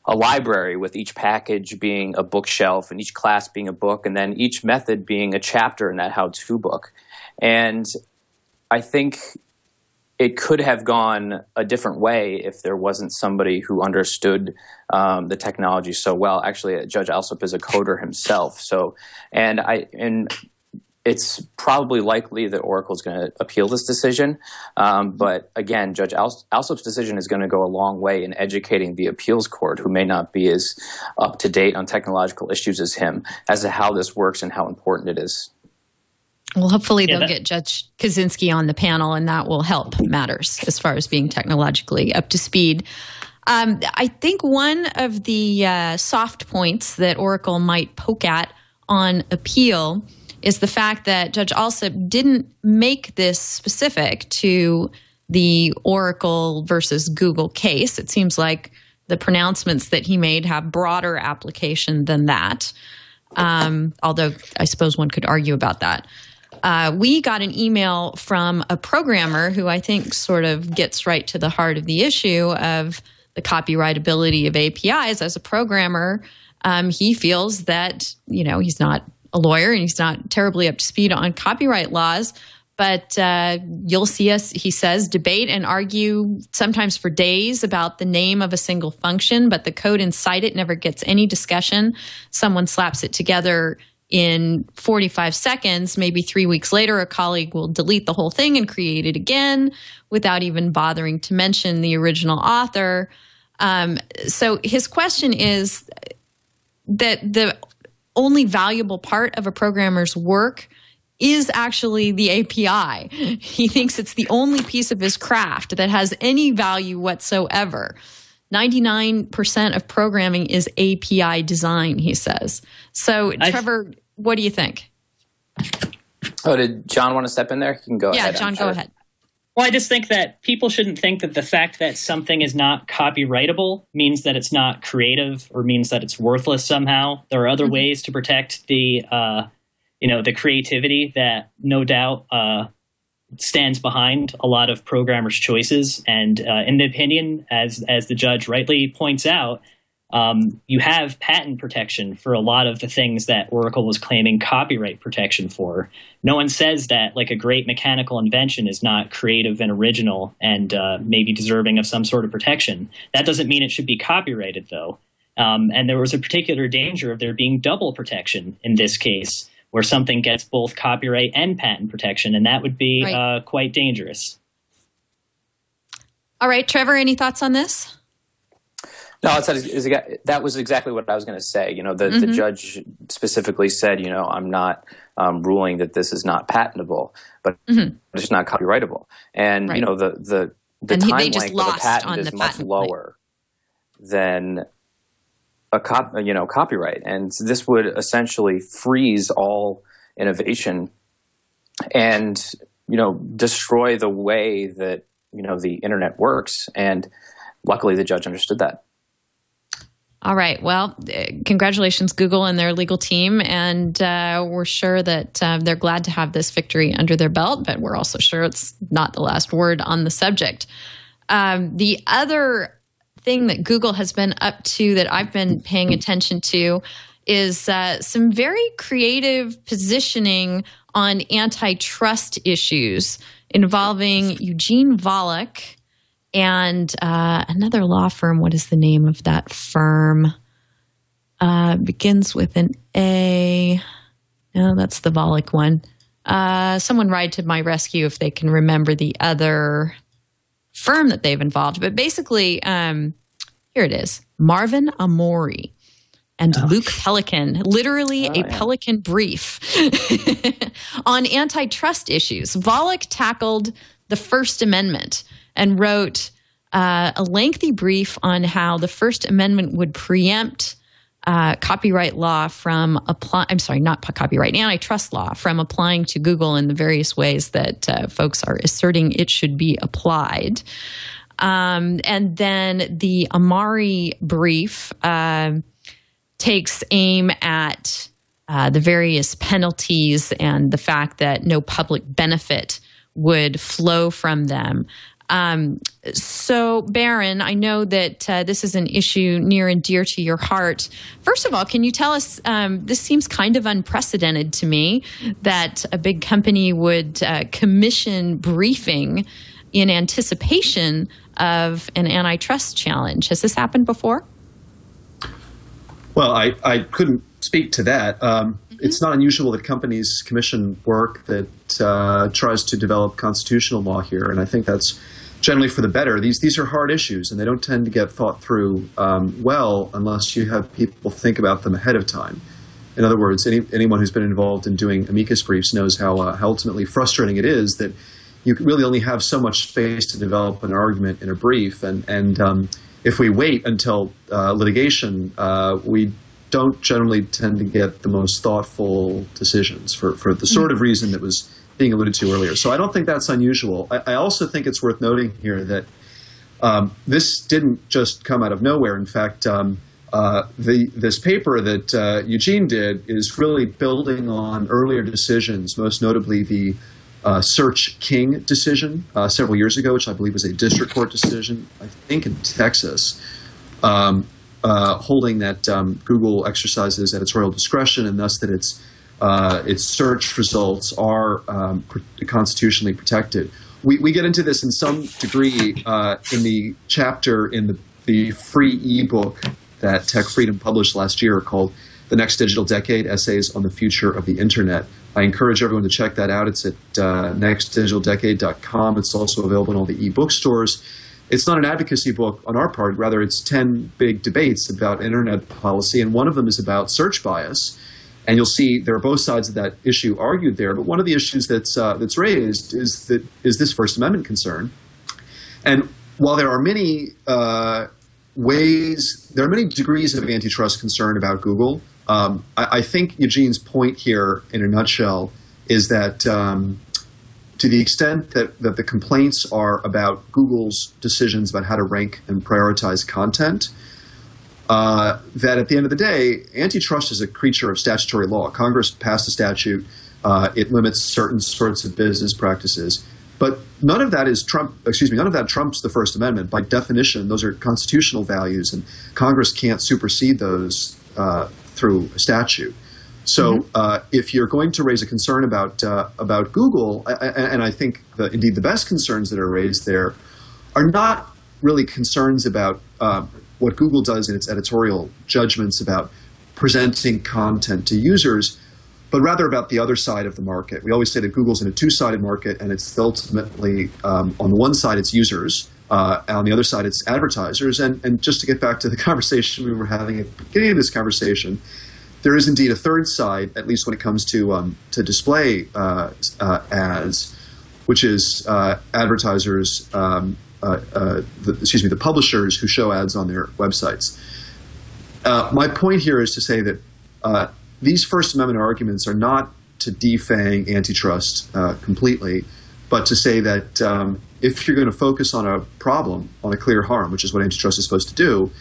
a library with each package being a bookshelf and each class being a book and then each method being a chapter in that how-to book. And I think it could have gone a different way if there wasn't somebody who understood um, the technology so well. Actually, Judge Alsup is a coder himself. So, and I and it's probably likely that Oracle is going to appeal this decision. Um, but again, Judge Alsup's decision is going to go a long way in educating the appeals court, who may not be as up to date on technological issues as him, as to how this works and how important it is. Well, hopefully yeah, they'll that- get Judge Kozinski on the panel, and that will help matters as far as being technologically up to speed. Um, I think one of the uh, soft points that Oracle might poke at on appeal is the fact that Judge Alsup didn't make this specific to the Oracle versus Google case. It seems like the pronouncements that he made have broader application than that. Um, although I suppose one could argue about that. Uh, we got an email from a programmer who I think sort of gets right to the heart of the issue of the copyrightability of APIs. As a programmer, um, he feels that you know he's not a lawyer and he's not terribly up to speed on copyright laws. But uh, you'll see us, he says, debate and argue sometimes for days about the name of a single function, but the code inside it never gets any discussion. Someone slaps it together in 45 seconds. Maybe three weeks later, a colleague will delete the whole thing and create it again without even bothering to mention the original author. Um, so his question is that the only valuable part of a programmer's work is actually the API. [LAUGHS] He thinks it's the only piece of his craft that has any value whatsoever. 99% of programming is API design, he says. So, Trevor, what do you think? Oh, did John want to step in there? He can go yeah, ahead. Yeah, John, go ahead. Well, I just think that people shouldn't think that the fact that something is not copyrightable means that it's not creative or means that it's worthless somehow. There are other mm-hmm. ways to protect the, uh, you know, the creativity that no doubt uh, stands behind a lot of programmers' choices. And uh, in the opinion, as as the judge rightly points out, um, you have patent protection for a lot of the things that Oracle was claiming copyright protection for. No one says that like a great mechanical invention is not creative and original and uh, maybe deserving of some sort of protection. That doesn't mean it should be copyrighted, though. Um, and there was a particular danger of there being double protection in this case, where something gets both copyright and patent protection, and that would be right. uh, quite dangerous. All right, Trevor, any thoughts on this? No, that was exactly what I was going to say. You know, the, mm-hmm. the judge specifically said, you know, I'm not um, ruling that this is not patentable, but mm-hmm. it's not copyrightable. And right. you know, the the the And he- time they just length of a lost patent on is the much patent claim. lower than a cop, you know, copyright, and this would essentially freeze all innovation and you know destroy the way that you know the internet works. And luckily, the judge understood that. All right. Well, congratulations, Google and their legal team. And uh, we're sure that uh, they're glad to have this victory under their belt, but we're also sure it's not the last word on the subject. Um, the other thing that Google has been up to that I've been paying attention to is uh, some very creative positioning on antitrust issues involving Eugene Volokh and uh, another law firm. What is the name of that firm? Uh, begins with an A. No, that's the Volokh one. Uh, someone ride to my rescue if they can remember the other firm that they've involved. But basically, um, here it is Marvin Ammori and Luke Pelican, literally a Pelican brief [LAUGHS] on antitrust issues. Volokh tackled the First Amendment and wrote uh, a lengthy brief on how the First Amendment would preempt uh, copyright law from apply. I'm sorry, not copyright, antitrust law from applying to Google in the various ways that uh, folks are asserting it should be applied. Um, and then the Ammori brief um takes aim at uh, the various penalties and the fact that no public benefit would flow from them. Um, so, Berin, I know that uh, this is an issue near and dear to your heart. First of all, can you tell us? Um, this seems kind of unprecedented to me that a big company would uh, commission briefing in anticipation of an antitrust challenge. Has this happened before? Well, I, I couldn't speak to that. Um, It's not unusual that companies commission work that uh, tries to develop constitutional law here, and I think that's generally for the better. These these are hard issues, and they don't tend to get thought through um, well unless you have people think about them ahead of time. In other words, any, anyone who's been involved in doing amicus briefs knows how, uh, how ultimately frustrating it is that you really only have so much space to develop an argument in a brief, and and um, if we wait until uh, litigation, uh, we don't generally tend to get the most thoughtful decisions for, for the sort of reason that was being alluded to earlier. So I don't think that's unusual. I, I also think it's worth noting here that um, this didn't just come out of nowhere. In fact, um, uh, the this paper that uh, Eugene did is really building on earlier decisions, most notably the uh, Search King decision uh, several years ago, which I believe was a district court decision, I think in Texas, um, uh, holding that um, Google exercises editorial discretion and thus that its uh, its search results are um, constitutionally protected. We, we get into this in some degree uh, in the chapter in the, the free ebook that Tech Freedom published last year called The Next Digital Decade Essays on the Future of the Internet. I encourage everyone to check that out. It's at uh, nextdigitaldecade.com. It's also available in all the ebook stores. It's not an advocacy book on our part, rather, it's 10 big debates about internet policy, and one of them is about search bias. And you'll see there are both sides of that issue argued there. But one of the issues that's, uh, that's raised is, that, is this First Amendment concern. And while there are many uh, ways, there are many degrees of antitrust concern about Google, um, I, I, think Eugene's point here, in a nutshell, is that um, to the extent that, that the complaints are about Google's decisions about how to rank and prioritize content, uh, that at the end of the day, antitrust is a creature of statutory law. Congress passed a statute, uh, it limits certain sorts of business practices. But none of that is Trump. Excuse me. None of that trumps the First Amendment. By definition, those are constitutional values, and Congress can't supersede those uh, through a statute. So, mm-hmm. uh, if you're going to raise a concern about uh, about Google, and I think the, indeed the best concerns that are raised there are not really concerns about uh, what Google does in its editorial judgments about presenting content to users, but rather about the other side of the market. We always say that Google's in a two-sided market, and it's ultimately um, on the one side it's users, uh, on the other side it's advertisers. And, and just to get back to the [LAUGHS] conversation we were having at the beginning of this conversation, there is indeed a third side, at least when it comes to um, to display uh, uh, ads, which is uh, advertisers um, uh, uh, the, excuse me, the publishers who show ads on their websites. Uh, my point here is to say that these First Amendment arguments are not to defang antitrust completely, but to say that um, if you're going to focus on a problem, on a clear harm, which is what antitrust is supposed to do,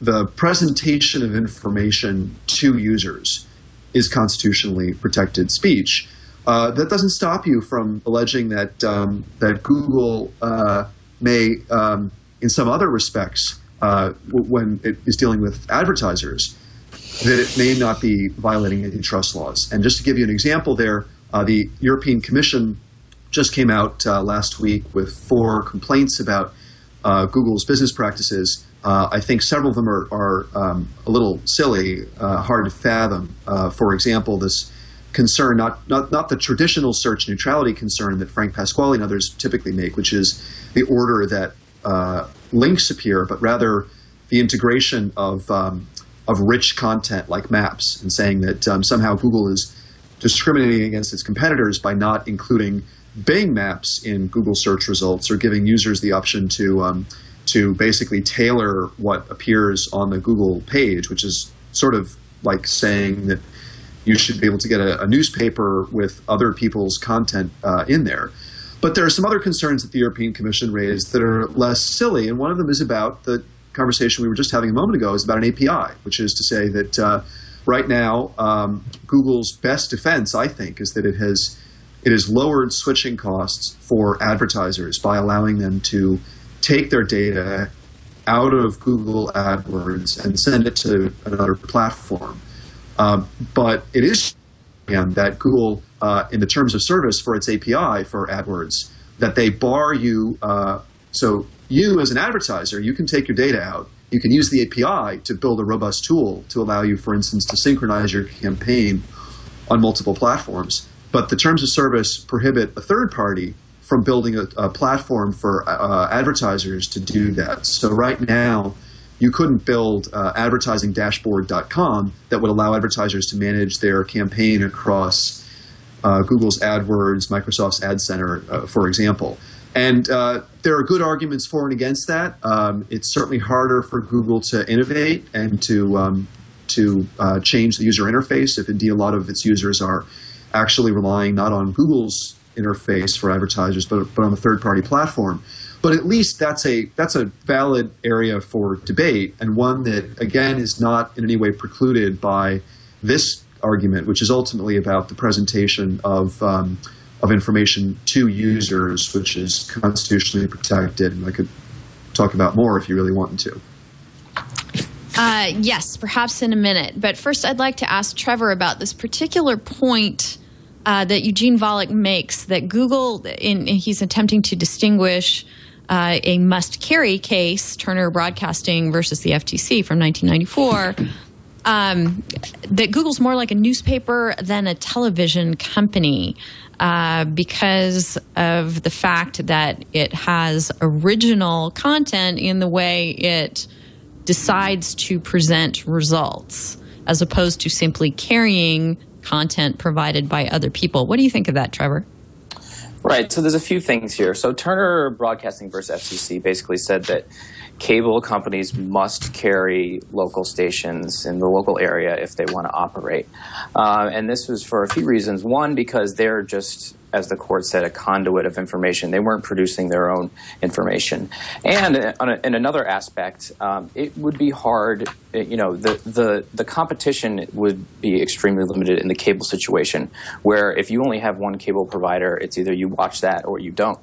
the presentation of information to users is constitutionally protected speech. Uh, that doesn't stop you from alleging that um, that Google uh, may, um, in some other respects, uh, when it is dealing with advertisers, that it may not be violating antitrust laws. And just to give you an example, there, uh, the European Commission just came out uh, last week with four complaints about uh, Google's business practices. I think several of them are, are um, a little silly, hard to fathom. for example, this concern, not, not, not the traditional search neutrality concern that Frank Pasquale and others typically make, which is the order that uh, links appear, but rather the integration of, um, of rich content like maps and saying that um, somehow Google is discriminating against its competitors by not including Bing maps in Google search results or giving users the option to, um, to basically tailor what appears on the Google page, which is sort of like saying that you should be able to get a, a newspaper with other people's content uh, in there. But there are some other concerns that the European Commission raised that are less silly, and one of them is about the conversation we were just having a moment ago is about an API, which is to say that uh, right now um, Google's best defense, I think, is that it has it has lowered switching costs for advertisers by allowing them to take their data out of Google AdWords and send it to another platform. Um, but it is that Google, uh, in the terms of service for its API for AdWords, that they bar you. Uh, so you, as an advertiser, you can take your data out. You can use the API to build a robust tool to allow you, for instance, to synchronize your campaign on multiple platforms. But the terms of service prohibit a third party from building a, a platform for uh, advertisers to do that. So right now, you couldn't build uh, advertisingdashboard.com that would allow advertisers to manage their campaign across uh, Google's AdWords, Microsoft's Ad Center, uh, for example. And uh, there are good arguments for and against that. Um, it's certainly harder for Google to innovate and to um, to uh, change the user interface if indeed a lot of its users are actually relying not on Google's interface for advertisers, but, but on the third party platform. But at least that's a that's a valid area for debate and one that again is not in any way precluded by this argument, which is ultimately about the presentation of um, of information to users, which is constitutionally protected. And I could talk about more if you really wanted to. Uh, yes, perhaps in a minute. But first, I'd like to ask Trevor about this particular point uh, that Eugene Volokh makes that Google, in, he's attempting to distinguish uh, a must carry case, Turner Broadcasting versus the FTC from 1994. [LAUGHS] Um, that Google's more like a newspaper than a television company uh, because of the fact that it has original content in the way it decides to present results, as opposed to simply carrying content provided by other people. What do you think of that, Trevor? Right. So there's a few things here. So Turner Broadcasting versus FCC basically said that cable companies must carry local stations in the local area if they want to operate. Uh, and this was for a few reasons. One, because they're just as the court said, a conduit of information. They weren't producing their own information. And a, in another aspect, um, it would be hard. You know, the, the the competition would be extremely limited in the cable situation, where if you only have one cable provider, it's either you watch that or you don't.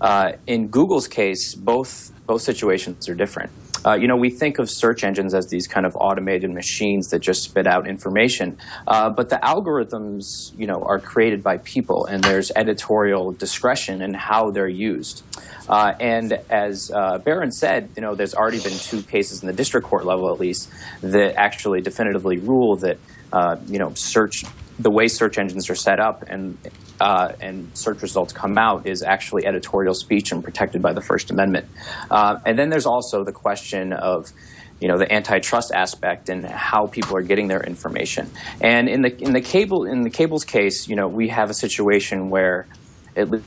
Uh, in Google's case, both both situations are different. Uh, you know, we think of search engines as these kind of automated machines that just spit out information, uh, but the algorithms, you know, are created by people, and there's editorial discretion in how they're used. Uh, and as uh, Berin said, you know, there's already been two cases in the district court level, at least, that actually definitively rule that, uh, you know, search the way search engines are set up and uh, and search results come out is actually editorial speech and protected by the First Amendment. Uh, and then there's also the question of you know the antitrust aspect and how people are getting their information. And in the in the cable in the cable's case, you know we have a situation where at least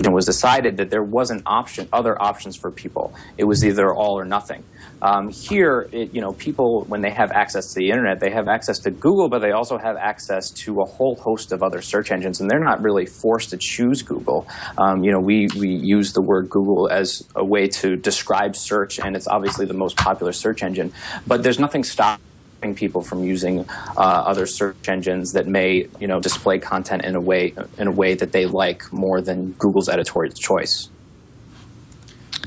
was decided that there wasn't option other options for people. It was either all or nothing. Um, here, it, you know, people when they have access to the internet, they have access to Google, but they also have access to a whole host of other search engines, and they're not really forced to choose Google. Um, you know, we we use the word Google as a way to describe search, and it's obviously the most popular search engine. But there's nothing stopping people from using uh, other search engines that may you know display content in a way in a way that they like more than Google's editorial choice.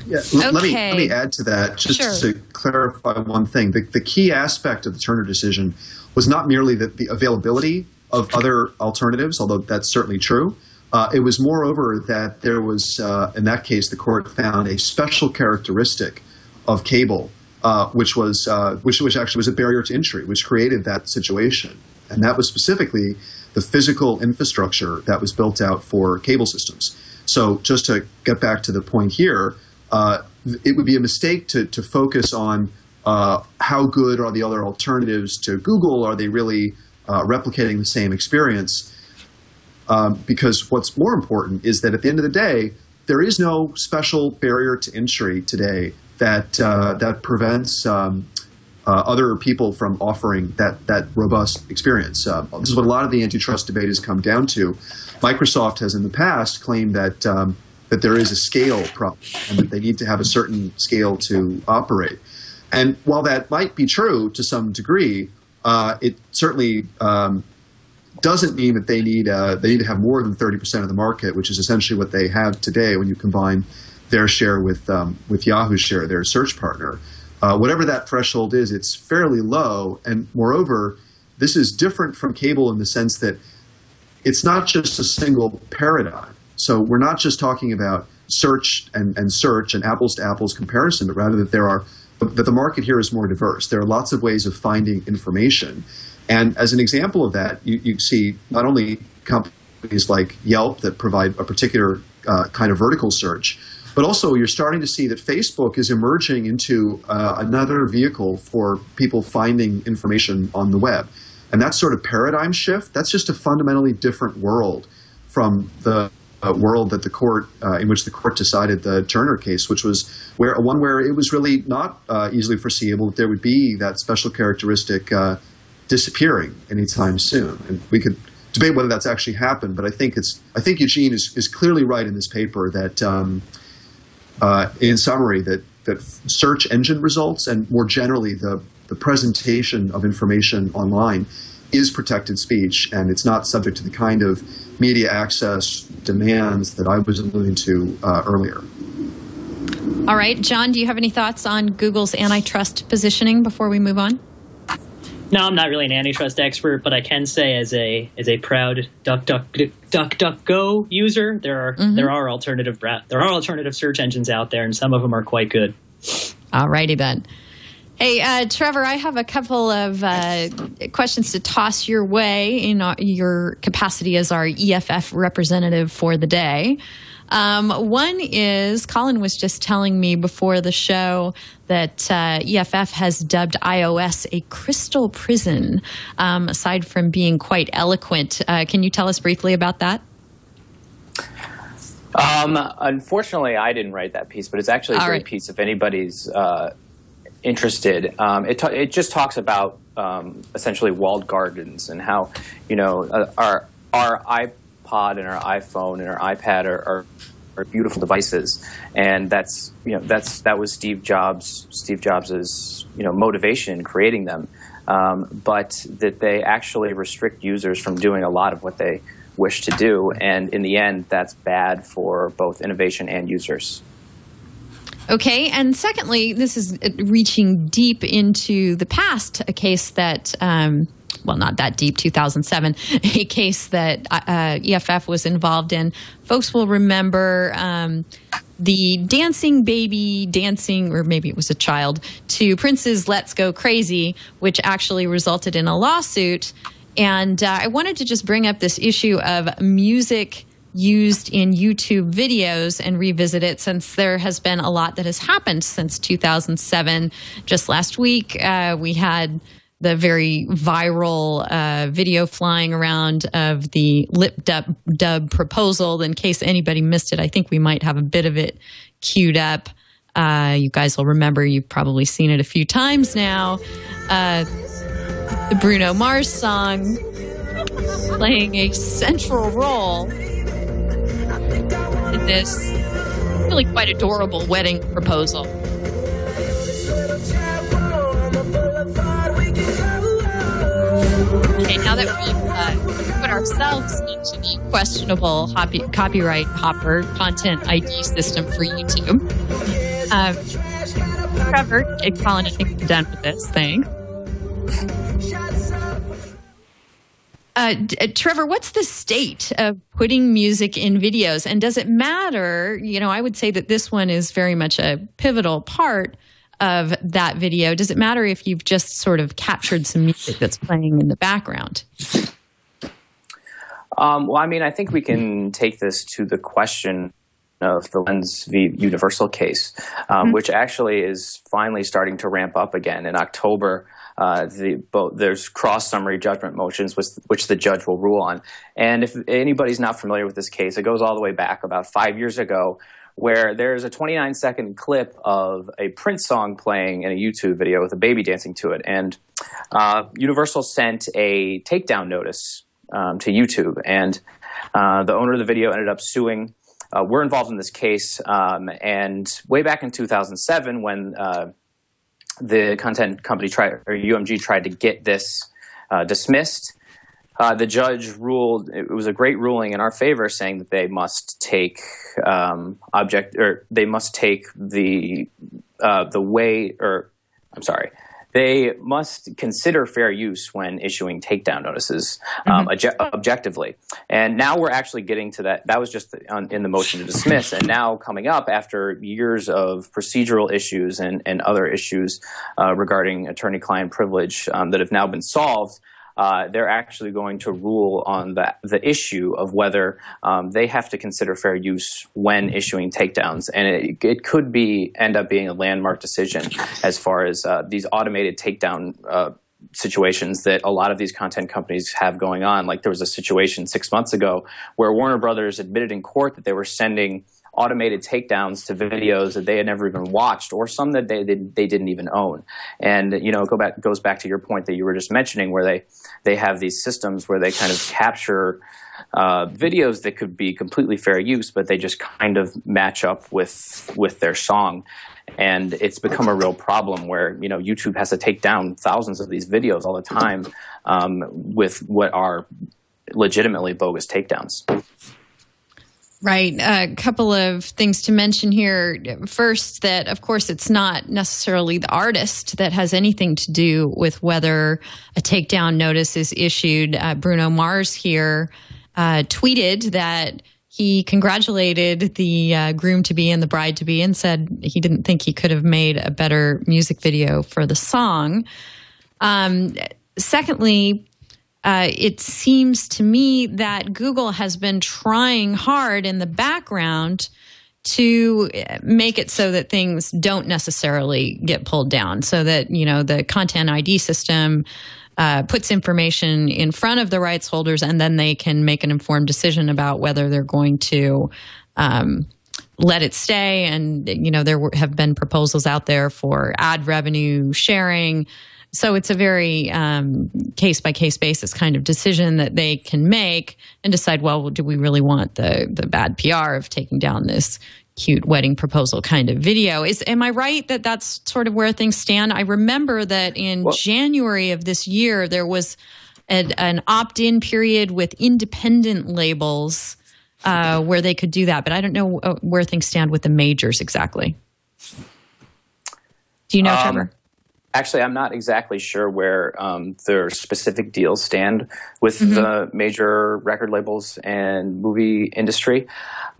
Yeah, l- let me let me add to that just Sure. to clarify one thing. The, the key aspect of the Turner decision was not merely the, the availability of other alternatives, although that's certainly true. Uh, it was moreover that there was, uh, in that case, the court found a special characteristic of cable, uh, which was uh, which which actually was a barrier to entry, which created that situation, and that was specifically the physical infrastructure that was built out for cable systems. So, just to get back to the point here, uh, it would be a mistake to to focus on uh, how good are the other alternatives to Google? Are they really uh, replicating the same experience? Um, because what's more important is that at the end of the day, there is no special barrier to entry today that uh, that prevents um, uh, other people from offering that that robust experience. Uh, this is what a lot of the antitrust debate has come down to. Microsoft has in the past claimed that um, that there is a scale problem and that they need to have a certain scale to operate. And while that might be true to some degree, uh, it certainly um, doesn't mean that they need uh, they need to have more than thirty percent of the market, which is essentially what they have today when you combine their share with um, with Yahoo's share, their search partner. Uh, whatever that threshold is, it's fairly low, and moreover, this is different from cable in the sense that it's not just a single paradigm. So we're not just talking about search and, and search and apples to apples comparison, but rather that there are that the market here is more diverse. There are lots of ways of finding information. And as an example of that, you, you see not only companies like Yelp that provide a particular uh, kind of vertical search, but also you're starting to see that Facebook is emerging into uh, another vehicle for people finding information on the web. And that sort of paradigm shift, that's just a fundamentally different world from the uh, world that the court, uh, in which the court decided the Turner case, which was where one where it was really not uh, easily foreseeable that there would be that special characteristic uh, disappearing anytime soon. And we could debate whether that's actually happened, but I think it's I think Eugene is, is clearly right in this paper that, um, uh, in summary, that that search engine results and more generally the the presentation of information online is protected speech, and it's not subject to the kind of media access demands that I was alluding to uh, earlier. All right, John, do you have any thoughts on Google's antitrust positioning before we move on? No, I'm not really an antitrust expert, but I can say as a as a proud Duck Duck Duck Duck Go user, there are there are alternative there are alternative search engines out there, and some of them are quite good. All righty then. Hey, uh, Trevor, I have a couple of uh, questions to toss your way in our, your capacity as our EFF representative for the day. Um, one is Colin was just telling me before the show that uh, EFF has dubbed iOS a crystal prison, um, aside from being quite eloquent. Uh, can you tell us briefly about that? Um, unfortunately, I didn't write that piece, but it's actually a All great right. piece if anybody's uh, interested. Um, it, ta- it just talks about um, essentially walled gardens and how you know uh, our our iPod and our iPhone and our iPad are, are, are beautiful devices, and that's you know that's that was Steve Jobs Steve Jobs's you know motivation in creating them, um, but that they actually restrict users from doing a lot of what they wish to do, and in the end, that's bad for both innovation and users. Okay, and secondly, this is reaching deep into the past, a case that, um, well, not that deep, 2007, [LAUGHS] a case that uh, EFF was involved in. Folks will remember um, the dancing baby dancing, or maybe it was a child, to Prince's Let's Go Crazy, which actually resulted in a lawsuit. And uh, I wanted to just bring up this issue of music used in YouTube videos and revisit it since there has been a lot that has happened since 2007. Just last week, uh, we had the very viral uh, video flying around of the lip dub, dub proposal. In case anybody missed it, I think we might have a bit of it queued up. Uh, you guys will remember, you've probably seen it a few times now. Uh, the Bruno Mars song playing a central role in this really quite adorable wedding proposal. Okay, now that we've uh, put ourselves into the questionable hobby, copyright hopper content ID system for YouTube, um, Trevor, Jake Colin, I think we're done with this thing. Uh, uh, Trevor, what's the state of putting music in videos? And does it matter? You know, I would say that this one is very much a pivotal part of that video, does it matter if you've just sort of captured some music that's playing in the background? Um, well, I mean, I think we can take this to the question of the Lenz v. Universal case, um, mm-hmm. which actually is finally starting to ramp up again. In October, uh, the, both, there's cross summary judgment motions, which, which the judge will rule on. And if anybody's not familiar with this case, it goes all the way back about five years ago where there's a 29 second clip of a Prince song playing in a YouTube video with a baby dancing to it. And uh, Universal sent a takedown notice um, to YouTube, and uh, the owner of the video ended up suing. Uh, we're involved in this case, um, and way back in 2007, when uh, the content company tried or UMG tried to get this uh, dismissed, uh, the judge ruled it was a great ruling in our favor, saying that they must take um, object or they must take the uh, the way or I'm sorry, they must consider fair use when issuing takedown notices um, mm-hmm. objectively. And now we're actually getting to that. That was just in the motion to dismiss, and now coming up after years of procedural issues and, and other issues uh, regarding attorney-client privilege um, that have now been solved uh, they're actually going to rule on the, the issue of whether um, they have to consider fair use when issuing takedowns. And it, it, could be end up being a landmark decision as far as uh, these automated takedown uh, situations that a lot of these content companies have going on. Like there was a situation six months ago where Warner Brothers admitted in court that they were sending automated takedowns to videos that they had never even watched or some that they, they, they didn't even own. And, you know, go back, goes back to your point that you were just mentioning where they, they have these systems where they kind of capture uh, videos that could be completely fair use, but they just kind of match up with, with their song and it's become a real problem where you know YouTube has to take down thousands of these videos all the time um, with what are legitimately bogus takedowns. Right. A couple of things to mention here. First, that of course it's not necessarily the artist that has anything to do with whether a takedown notice is issued. Uh, Bruno Mars here uh, tweeted that he congratulated the uh, groom to be and the bride to be and said he didn't think he could have made a better music video for the song. Um, secondly, uh, it seems to me that Google has been trying hard in the background to make it so that things don't necessarily get pulled down, so that you know the content ID system uh, puts information in front of the rights holders, and then they can make an informed decision about whether they're going to. Um, let it stay and you know there have been proposals out there for ad revenue sharing so it's a very case by case basis kind of decision that they can make and decide, well, do we really want the the bad PR of taking down this cute wedding proposal kind of video? Is am I right that that's sort of where things stand? I remember that in well, January of this year there was an, an opt in period with independent labels. Uh, where they could do that, but I don't know uh, where things stand with the majors exactly. Do you know, um, Trevor? Actually, I'm not exactly sure where um, their specific deals stand with mm-hmm. the major record labels and movie industry,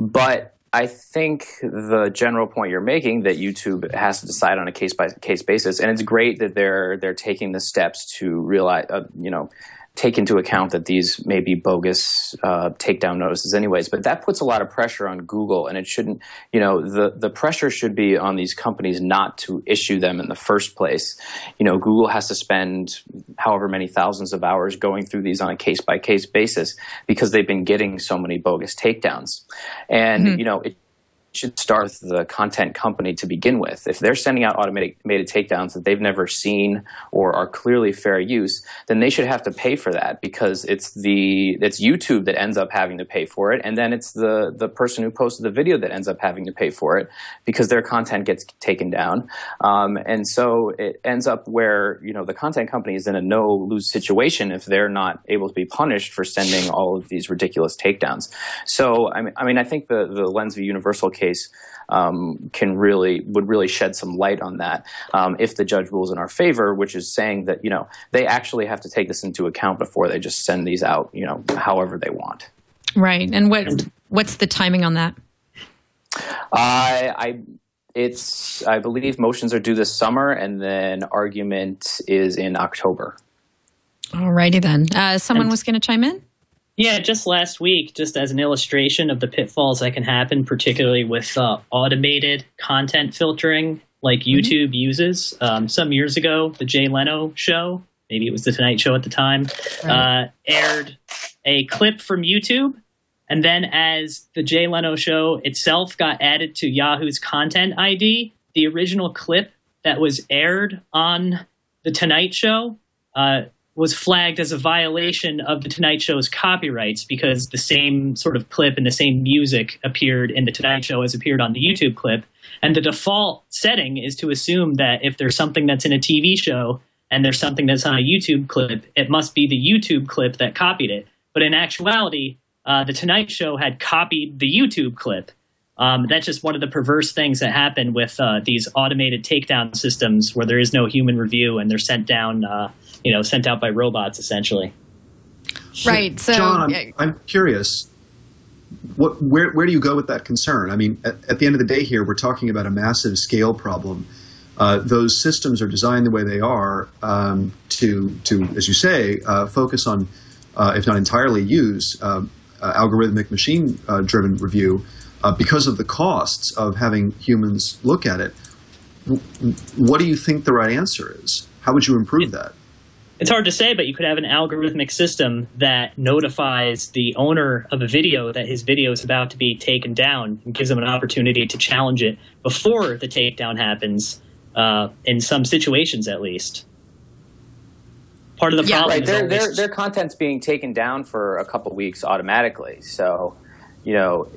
but I think the general point you're making that YouTube has to decide on a case by case basis, and it's great that they're they're taking the steps to realize, uh, you know, take into account that these may be bogus uh, takedown notices anyways but that puts a lot of pressure on google and it shouldn't you know the, the pressure should be on these companies not to issue them in the first place you know google has to spend however many thousands of hours going through these on a case by case basis because they've been getting so many bogus takedowns and mm-hmm. you know it should start the content company to begin with. If they're sending out automated takedowns that they've never seen or are clearly fair use, then they should have to pay for that because it's the it's YouTube that ends up having to pay for it, and then it's the the person who posted the video that ends up having to pay for it because their content gets taken down, um, and so it ends up where you know the content company is in a no lose situation if they're not able to be punished for sending all of these ridiculous takedowns. So I mean, I mean, I think the the Lenz of Universal case case um, can really would really shed some light on that um, if the judge rules in our favor, which is saying that you know they actually have to take this into account before they just send these out, you know, however they want. Right, and what what's the timing on that? I, I it's I believe motions are due this summer, and then argument is in October. All righty then. Uh, someone and, was going to chime in. Yeah, just last week, just as an illustration of the pitfalls that can happen, particularly with uh, automated content filtering like mm-hmm. YouTube uses. Um, some years ago, the Jay Leno show, maybe it was the Tonight Show at the time, right. uh, aired a clip from YouTube. And then, as the Jay Leno show itself got added to Yahoo's content ID, the original clip that was aired on the Tonight Show uh, was flagged as a violation of the Tonight Show's copyrights because the same sort of clip and the same music appeared in the Tonight Show as appeared on the YouTube clip. And the default setting is to assume that if there's something that's in a TV show and there's something that's on a YouTube clip, it must be the YouTube clip that copied it. But in actuality, uh, the Tonight Show had copied the YouTube clip. Um, that's just one of the perverse things that happen with uh, these automated takedown systems where there is no human review and they're sent down uh, you know sent out by robots essentially. Right. So, John, I'm, I'm curious. What, where, where do you go with that concern? I mean, at, at the end of the day, here we're talking about a massive scale problem. Uh, those systems are designed the way they are um, to, to, as you say, uh, focus on, uh, if not entirely use um, uh, algorithmic machine-driven uh, review uh, because of the costs of having humans look at it. what do you think the right answer is? How would you improve that? It's hard to say, but you could have an algorithmic system that notifies the owner of a video that his video is about to be taken down and gives them an opportunity to challenge it before the takedown happens, uh, in some situations at least. Part of the yeah, problem right. their, their, their content's being taken down for a couple weeks automatically. So, you know,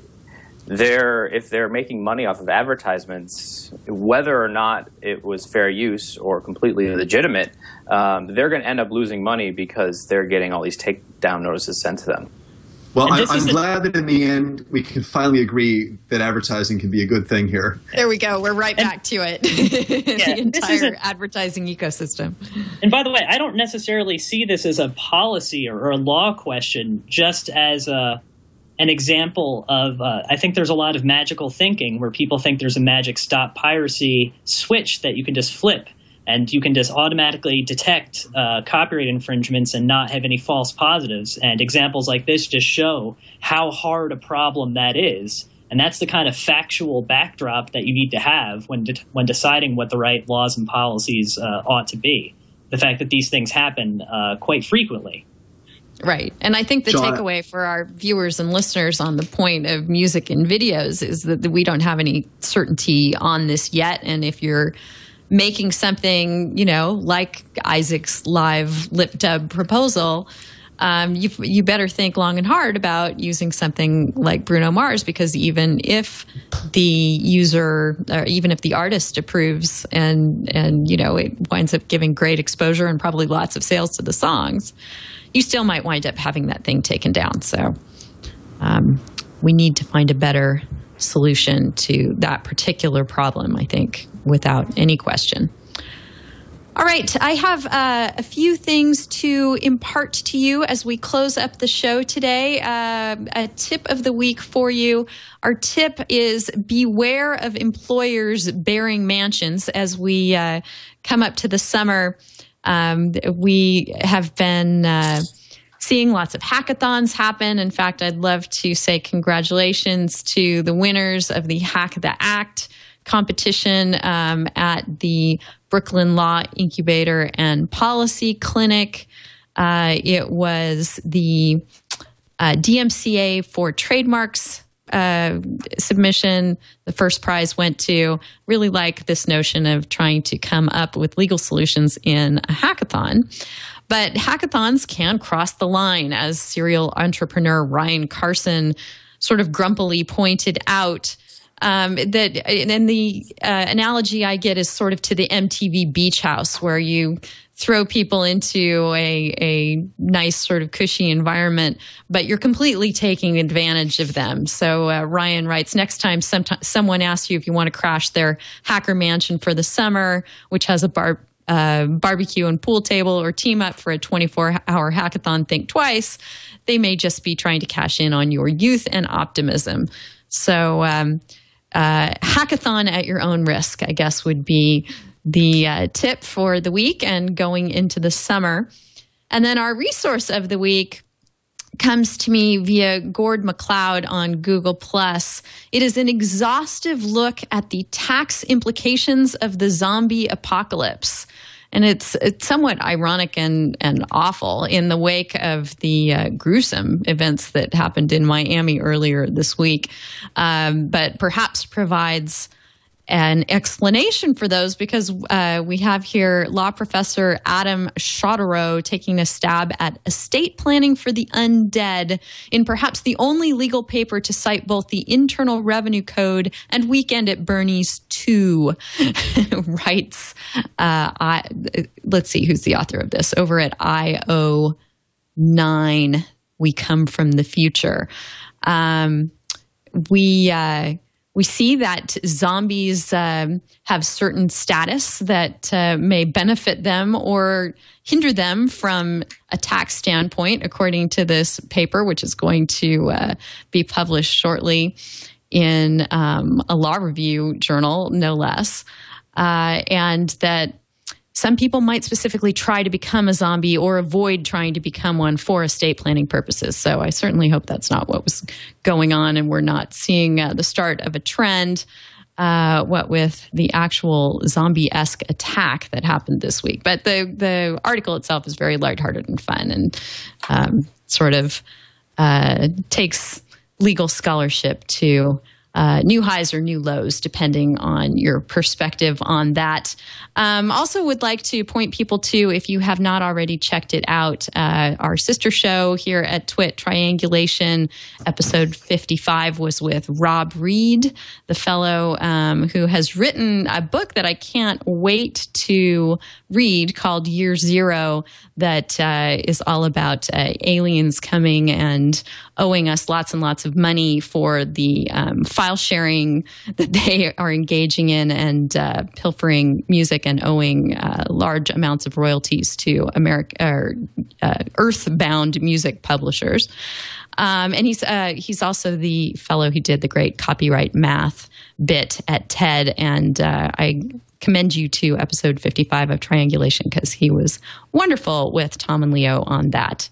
they're if they're making money off of advertisements, whether or not it was fair use or completely legitimate, um, they're going to end up losing money because they're getting all these takedown notices sent to them. Well, I, am glad that in the end we can finally agree that advertising can be a good thing here. There we go. We're right back to it. [LAUGHS] Yeah, the entire advertising ecosystem. And by the way, I don't necessarily see this as a policy or, or a law question, just as a an example of uh, I think there's a lot of magical thinking where people think there's a magic stop piracy switch that you can just flip and you can just automatically detect uh, copyright infringements and not have any false positives. And examples like this just show how hard a problem that is. And that's the kind of factual backdrop that you need to have when de- when deciding what the right laws and policies uh, ought to be. The fact that these things happen uh, quite frequently. Right. And I think the John, takeaway for our viewers and listeners on the point of music and videos is that we don't have any certainty on this yet. And if you're making something, you know, like Isaac's live lip dub proposal, um, you, you better think long and hard about using something like Bruno Mars because even if the user, or even if the artist approves and and you know it winds up giving great exposure and probably lots of sales to the songs, you still might wind up having that thing taken down. So um, we need to find a better solution to that particular problem, I think, without any question. All right, I have uh, a few things to impart to you as we close up the show today. Uh, a tip of the week for you. Our tip is beware of employers bearing mansions as we uh, come up to the summer um, we have been uh, seeing lots of hackathons happen. In fact, I'd love to say congratulations to the winners of the Hack the Act competition um, at the Brooklyn Law Incubator and Policy Clinic. Uh, it was the uh, DMCA for trademarks uh, submission. The first prize went to really like this notion of trying to come up with legal solutions in a hackathon. But hackathons can cross the line, as serial entrepreneur Ryan Carson sort of grumpily pointed out. Um, that and the uh, analogy I get is sort of to the MTV Beach House, where you throw people into a, a nice sort of cushy environment, but you're completely taking advantage of them. So uh, Ryan writes, next time some someone asks you if you want to crash their hacker mansion for the summer, which has a bar, uh, barbecue and pool table, or team up for a 24 hour hackathon, think twice. They may just be trying to cash in on your youth and optimism. So, um, uh, hackathon at your own risk, I guess, would be the uh, tip for the week and going into the summer. And then our resource of the week comes to me via Gord MacLeod on Google Plus. It is an exhaustive look at the tax implications of the zombie apocalypse. And it's it's somewhat ironic and, and awful in the wake of the uh, gruesome events that happened in Miami earlier this week, um, but perhaps provides an explanation for those because uh, we have here law professor Adam Chodorow taking a stab at estate planning for the undead in perhaps the only legal paper to cite both the Internal Revenue Code and Weekend at Bernie's 2 [LAUGHS] writes. Uh, I, let's see who's the author of this over at IO 9. We come from the future. Um, we. Uh, we see that zombies um, have certain status that uh, may benefit them or hinder them from a tax standpoint, according to this paper, which is going to uh, be published shortly in um, a law review journal, no less. Uh, and that some people might specifically try to become a zombie or avoid trying to become one for estate planning purposes. So I certainly hope that's not what was going on and we're not seeing uh, the start of a trend. Uh, what with the actual zombie esque attack that happened this week. But the, the article itself is very lighthearted and fun and um, sort of uh, takes legal scholarship to uh, new highs or new lows, depending on your perspective on that. Um, also, would like to point people to, if you have not already checked it out, uh, our sister show here at Twit Triangulation, episode 55 was with Rob Reid, the fellow um, who has written a book that I can't wait to read called Year Zero, that uh, is all about uh, aliens coming and owing us lots and lots of money for the um, file sharing [LAUGHS] that they are engaging in and uh, pilfering music and owing uh, large amounts of royalties to America or uh, earthbound music publishers. Um, and he's uh, he's also the fellow who did the great copyright math bit at TED, and uh, I commend you to episode 55 of Triangulation because he was wonderful with Tom and Leo on that.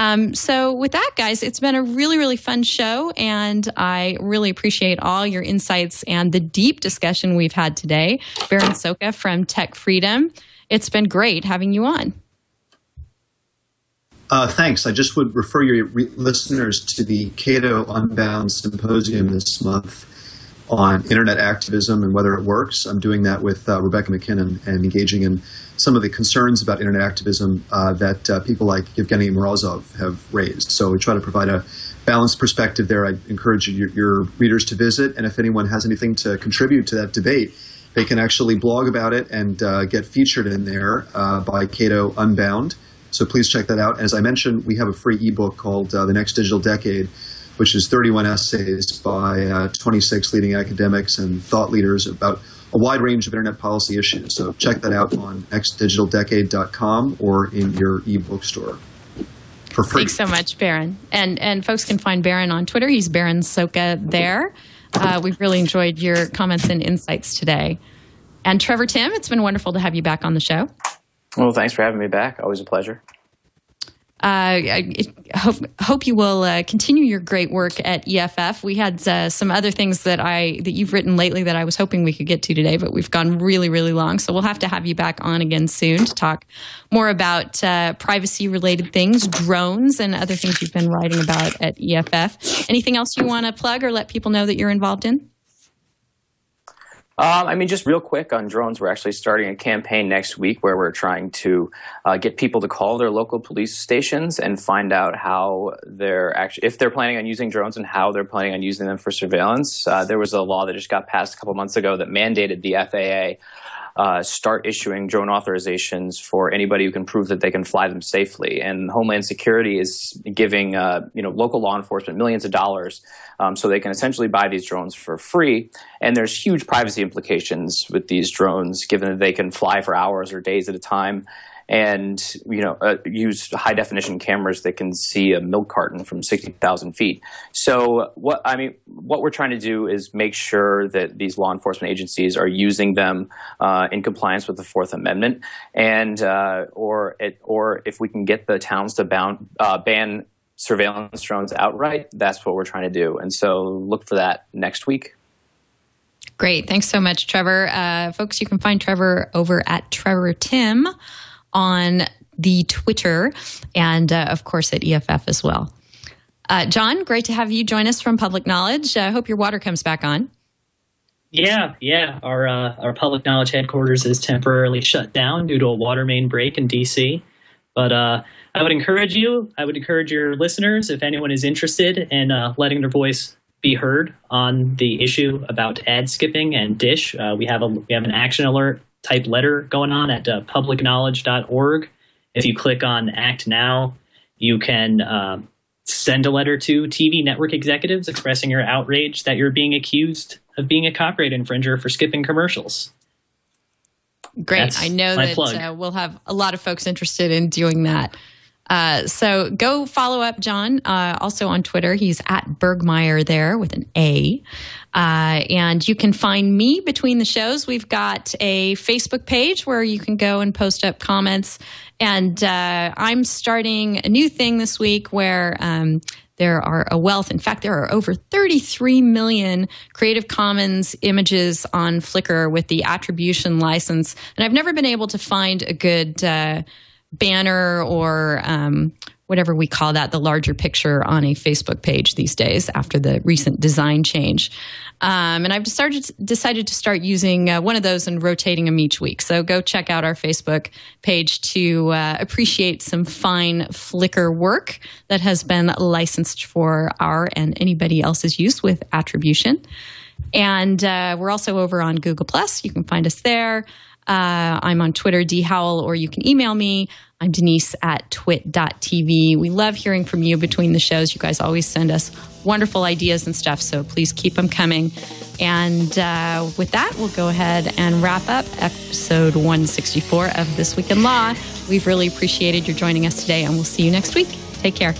Um, so, with that, guys, it's been a really, really fun show, and I really appreciate all your insights and the deep discussion we've had today. Berin Szoka from Tech Freedom, it's been great having you on. Uh, thanks. I just would refer your re- listeners to the Cato Unbound Symposium this month on internet activism and whether it works. I'm doing that with uh, Rebecca MacKinnon and engaging in some of the concerns about internet activism uh, that uh, people like Evgeny Morozov have raised. So we try to provide a balanced perspective there. I encourage your, your readers to visit, and if anyone has anything to contribute to that debate, they can actually blog about it and uh, get featured in there uh, by Cato Unbound. So please check that out. As I mentioned, we have a free ebook called uh, The Next Digital Decade, which is 31 essays by uh, 26 leading academics and thought leaders about a wide range of internet policy issues. So check that out on nextdigitaldecade.com or in your ebook store for free. Thanks so much, Berin. And and folks can find Berin on Twitter. He's Berin Szoka there. Uh, we've really enjoyed your comments and insights today. And Trevor Timm, it's been wonderful to have you back on the show. Well, thanks for having me back. Always a pleasure. Uh, I hope, hope you will uh, continue your great work at EFF. We had uh, some other things that I that you've written lately that I was hoping we could get to today, but we've gone really, really long. So we'll have to have you back on again soon to talk more about privacy related things, drones, and other things you've been writing about at EFF. Anything else you want to plug or let people know that you're involved in? Um, I mean, just real quick on drones, we're actually starting a campaign next week where we're trying to uh, get people to call their local police stations and find out how they're actually, if they're planning on using drones and how they're planning on using them for surveillance. Uh, there was a law that just got passed a couple months ago that mandated the FAA uh, start issuing drone authorizations for anybody who can prove that they can fly them safely. And Homeland Security is giving uh, you know local law enforcement millions of dollars um, so they can essentially buy these drones for free. And there's huge privacy implications with these drones, given that they can fly for hours or days at a time and you know uh, use high definition cameras that can see a milk carton from 60,000 feet. So what I mean, what we're trying to do is make sure that these law enforcement agencies are using them uh, in compliance with the Fourth Amendment, and uh, or it, or if we can get the towns to bound, uh, ban surveillance drones outright, that's what we're trying to do. And so look for that next week. Great. Thanks so much, Trevor. Uh, folks, you can find Trevor over at Trevor Timm on the Twitter and, uh, of course, at EFF as well. Uh, John, great to have you join us from Public Knowledge. I hope your water comes back on. Yeah, yeah. Our uh, our public knowledge headquarters is temporarily shut down due to a water main break in DC. But uh, I would encourage you, I would encourage your listeners, if anyone is interested in uh, letting their voice be heard on the issue about ad skipping and Dish, uh, we have a we have an action alert type letter going on at uh, publicknowledge.org. If you click on Act Now, you can uh, send a letter to TV network executives expressing your outrage that you're being accused of being a copyright infringer for skipping commercials. Great. That's I know that uh, we'll have a lot of folks interested in doing that. Uh, so go follow up John uh, also on Twitter. He's at Bergmayer there with an A. Uh, and you can find me between the shows. We've got a Facebook page where you can go and post up comments. And uh, I'm starting a new thing this week where um, there are a wealth. In fact, there are over 33 million Creative Commons images on Flickr with the attribution license. And I've never been able to find a good uh, banner or um, whatever we call that, the larger picture on a Facebook page these days after the recent design change. Um, and I've decided decided to start using uh, one of those and rotating them each week. So go check out our Facebook page to uh, appreciate some fine Flickr work that has been licensed for our and anybody else's use with attribution. And uh, we're also over on Google Plus. You can find us there. Uh, I'm on Twitter, D Howell, or you can email me. I'm Denise at twit.tv. We love hearing from you between the shows. You guys always send us wonderful ideas and stuff, so please keep them coming. And uh, with that, we'll go ahead and wrap up episode 164 of This Week in Law. We've really appreciated your joining us today, and we'll see you next week. Take care.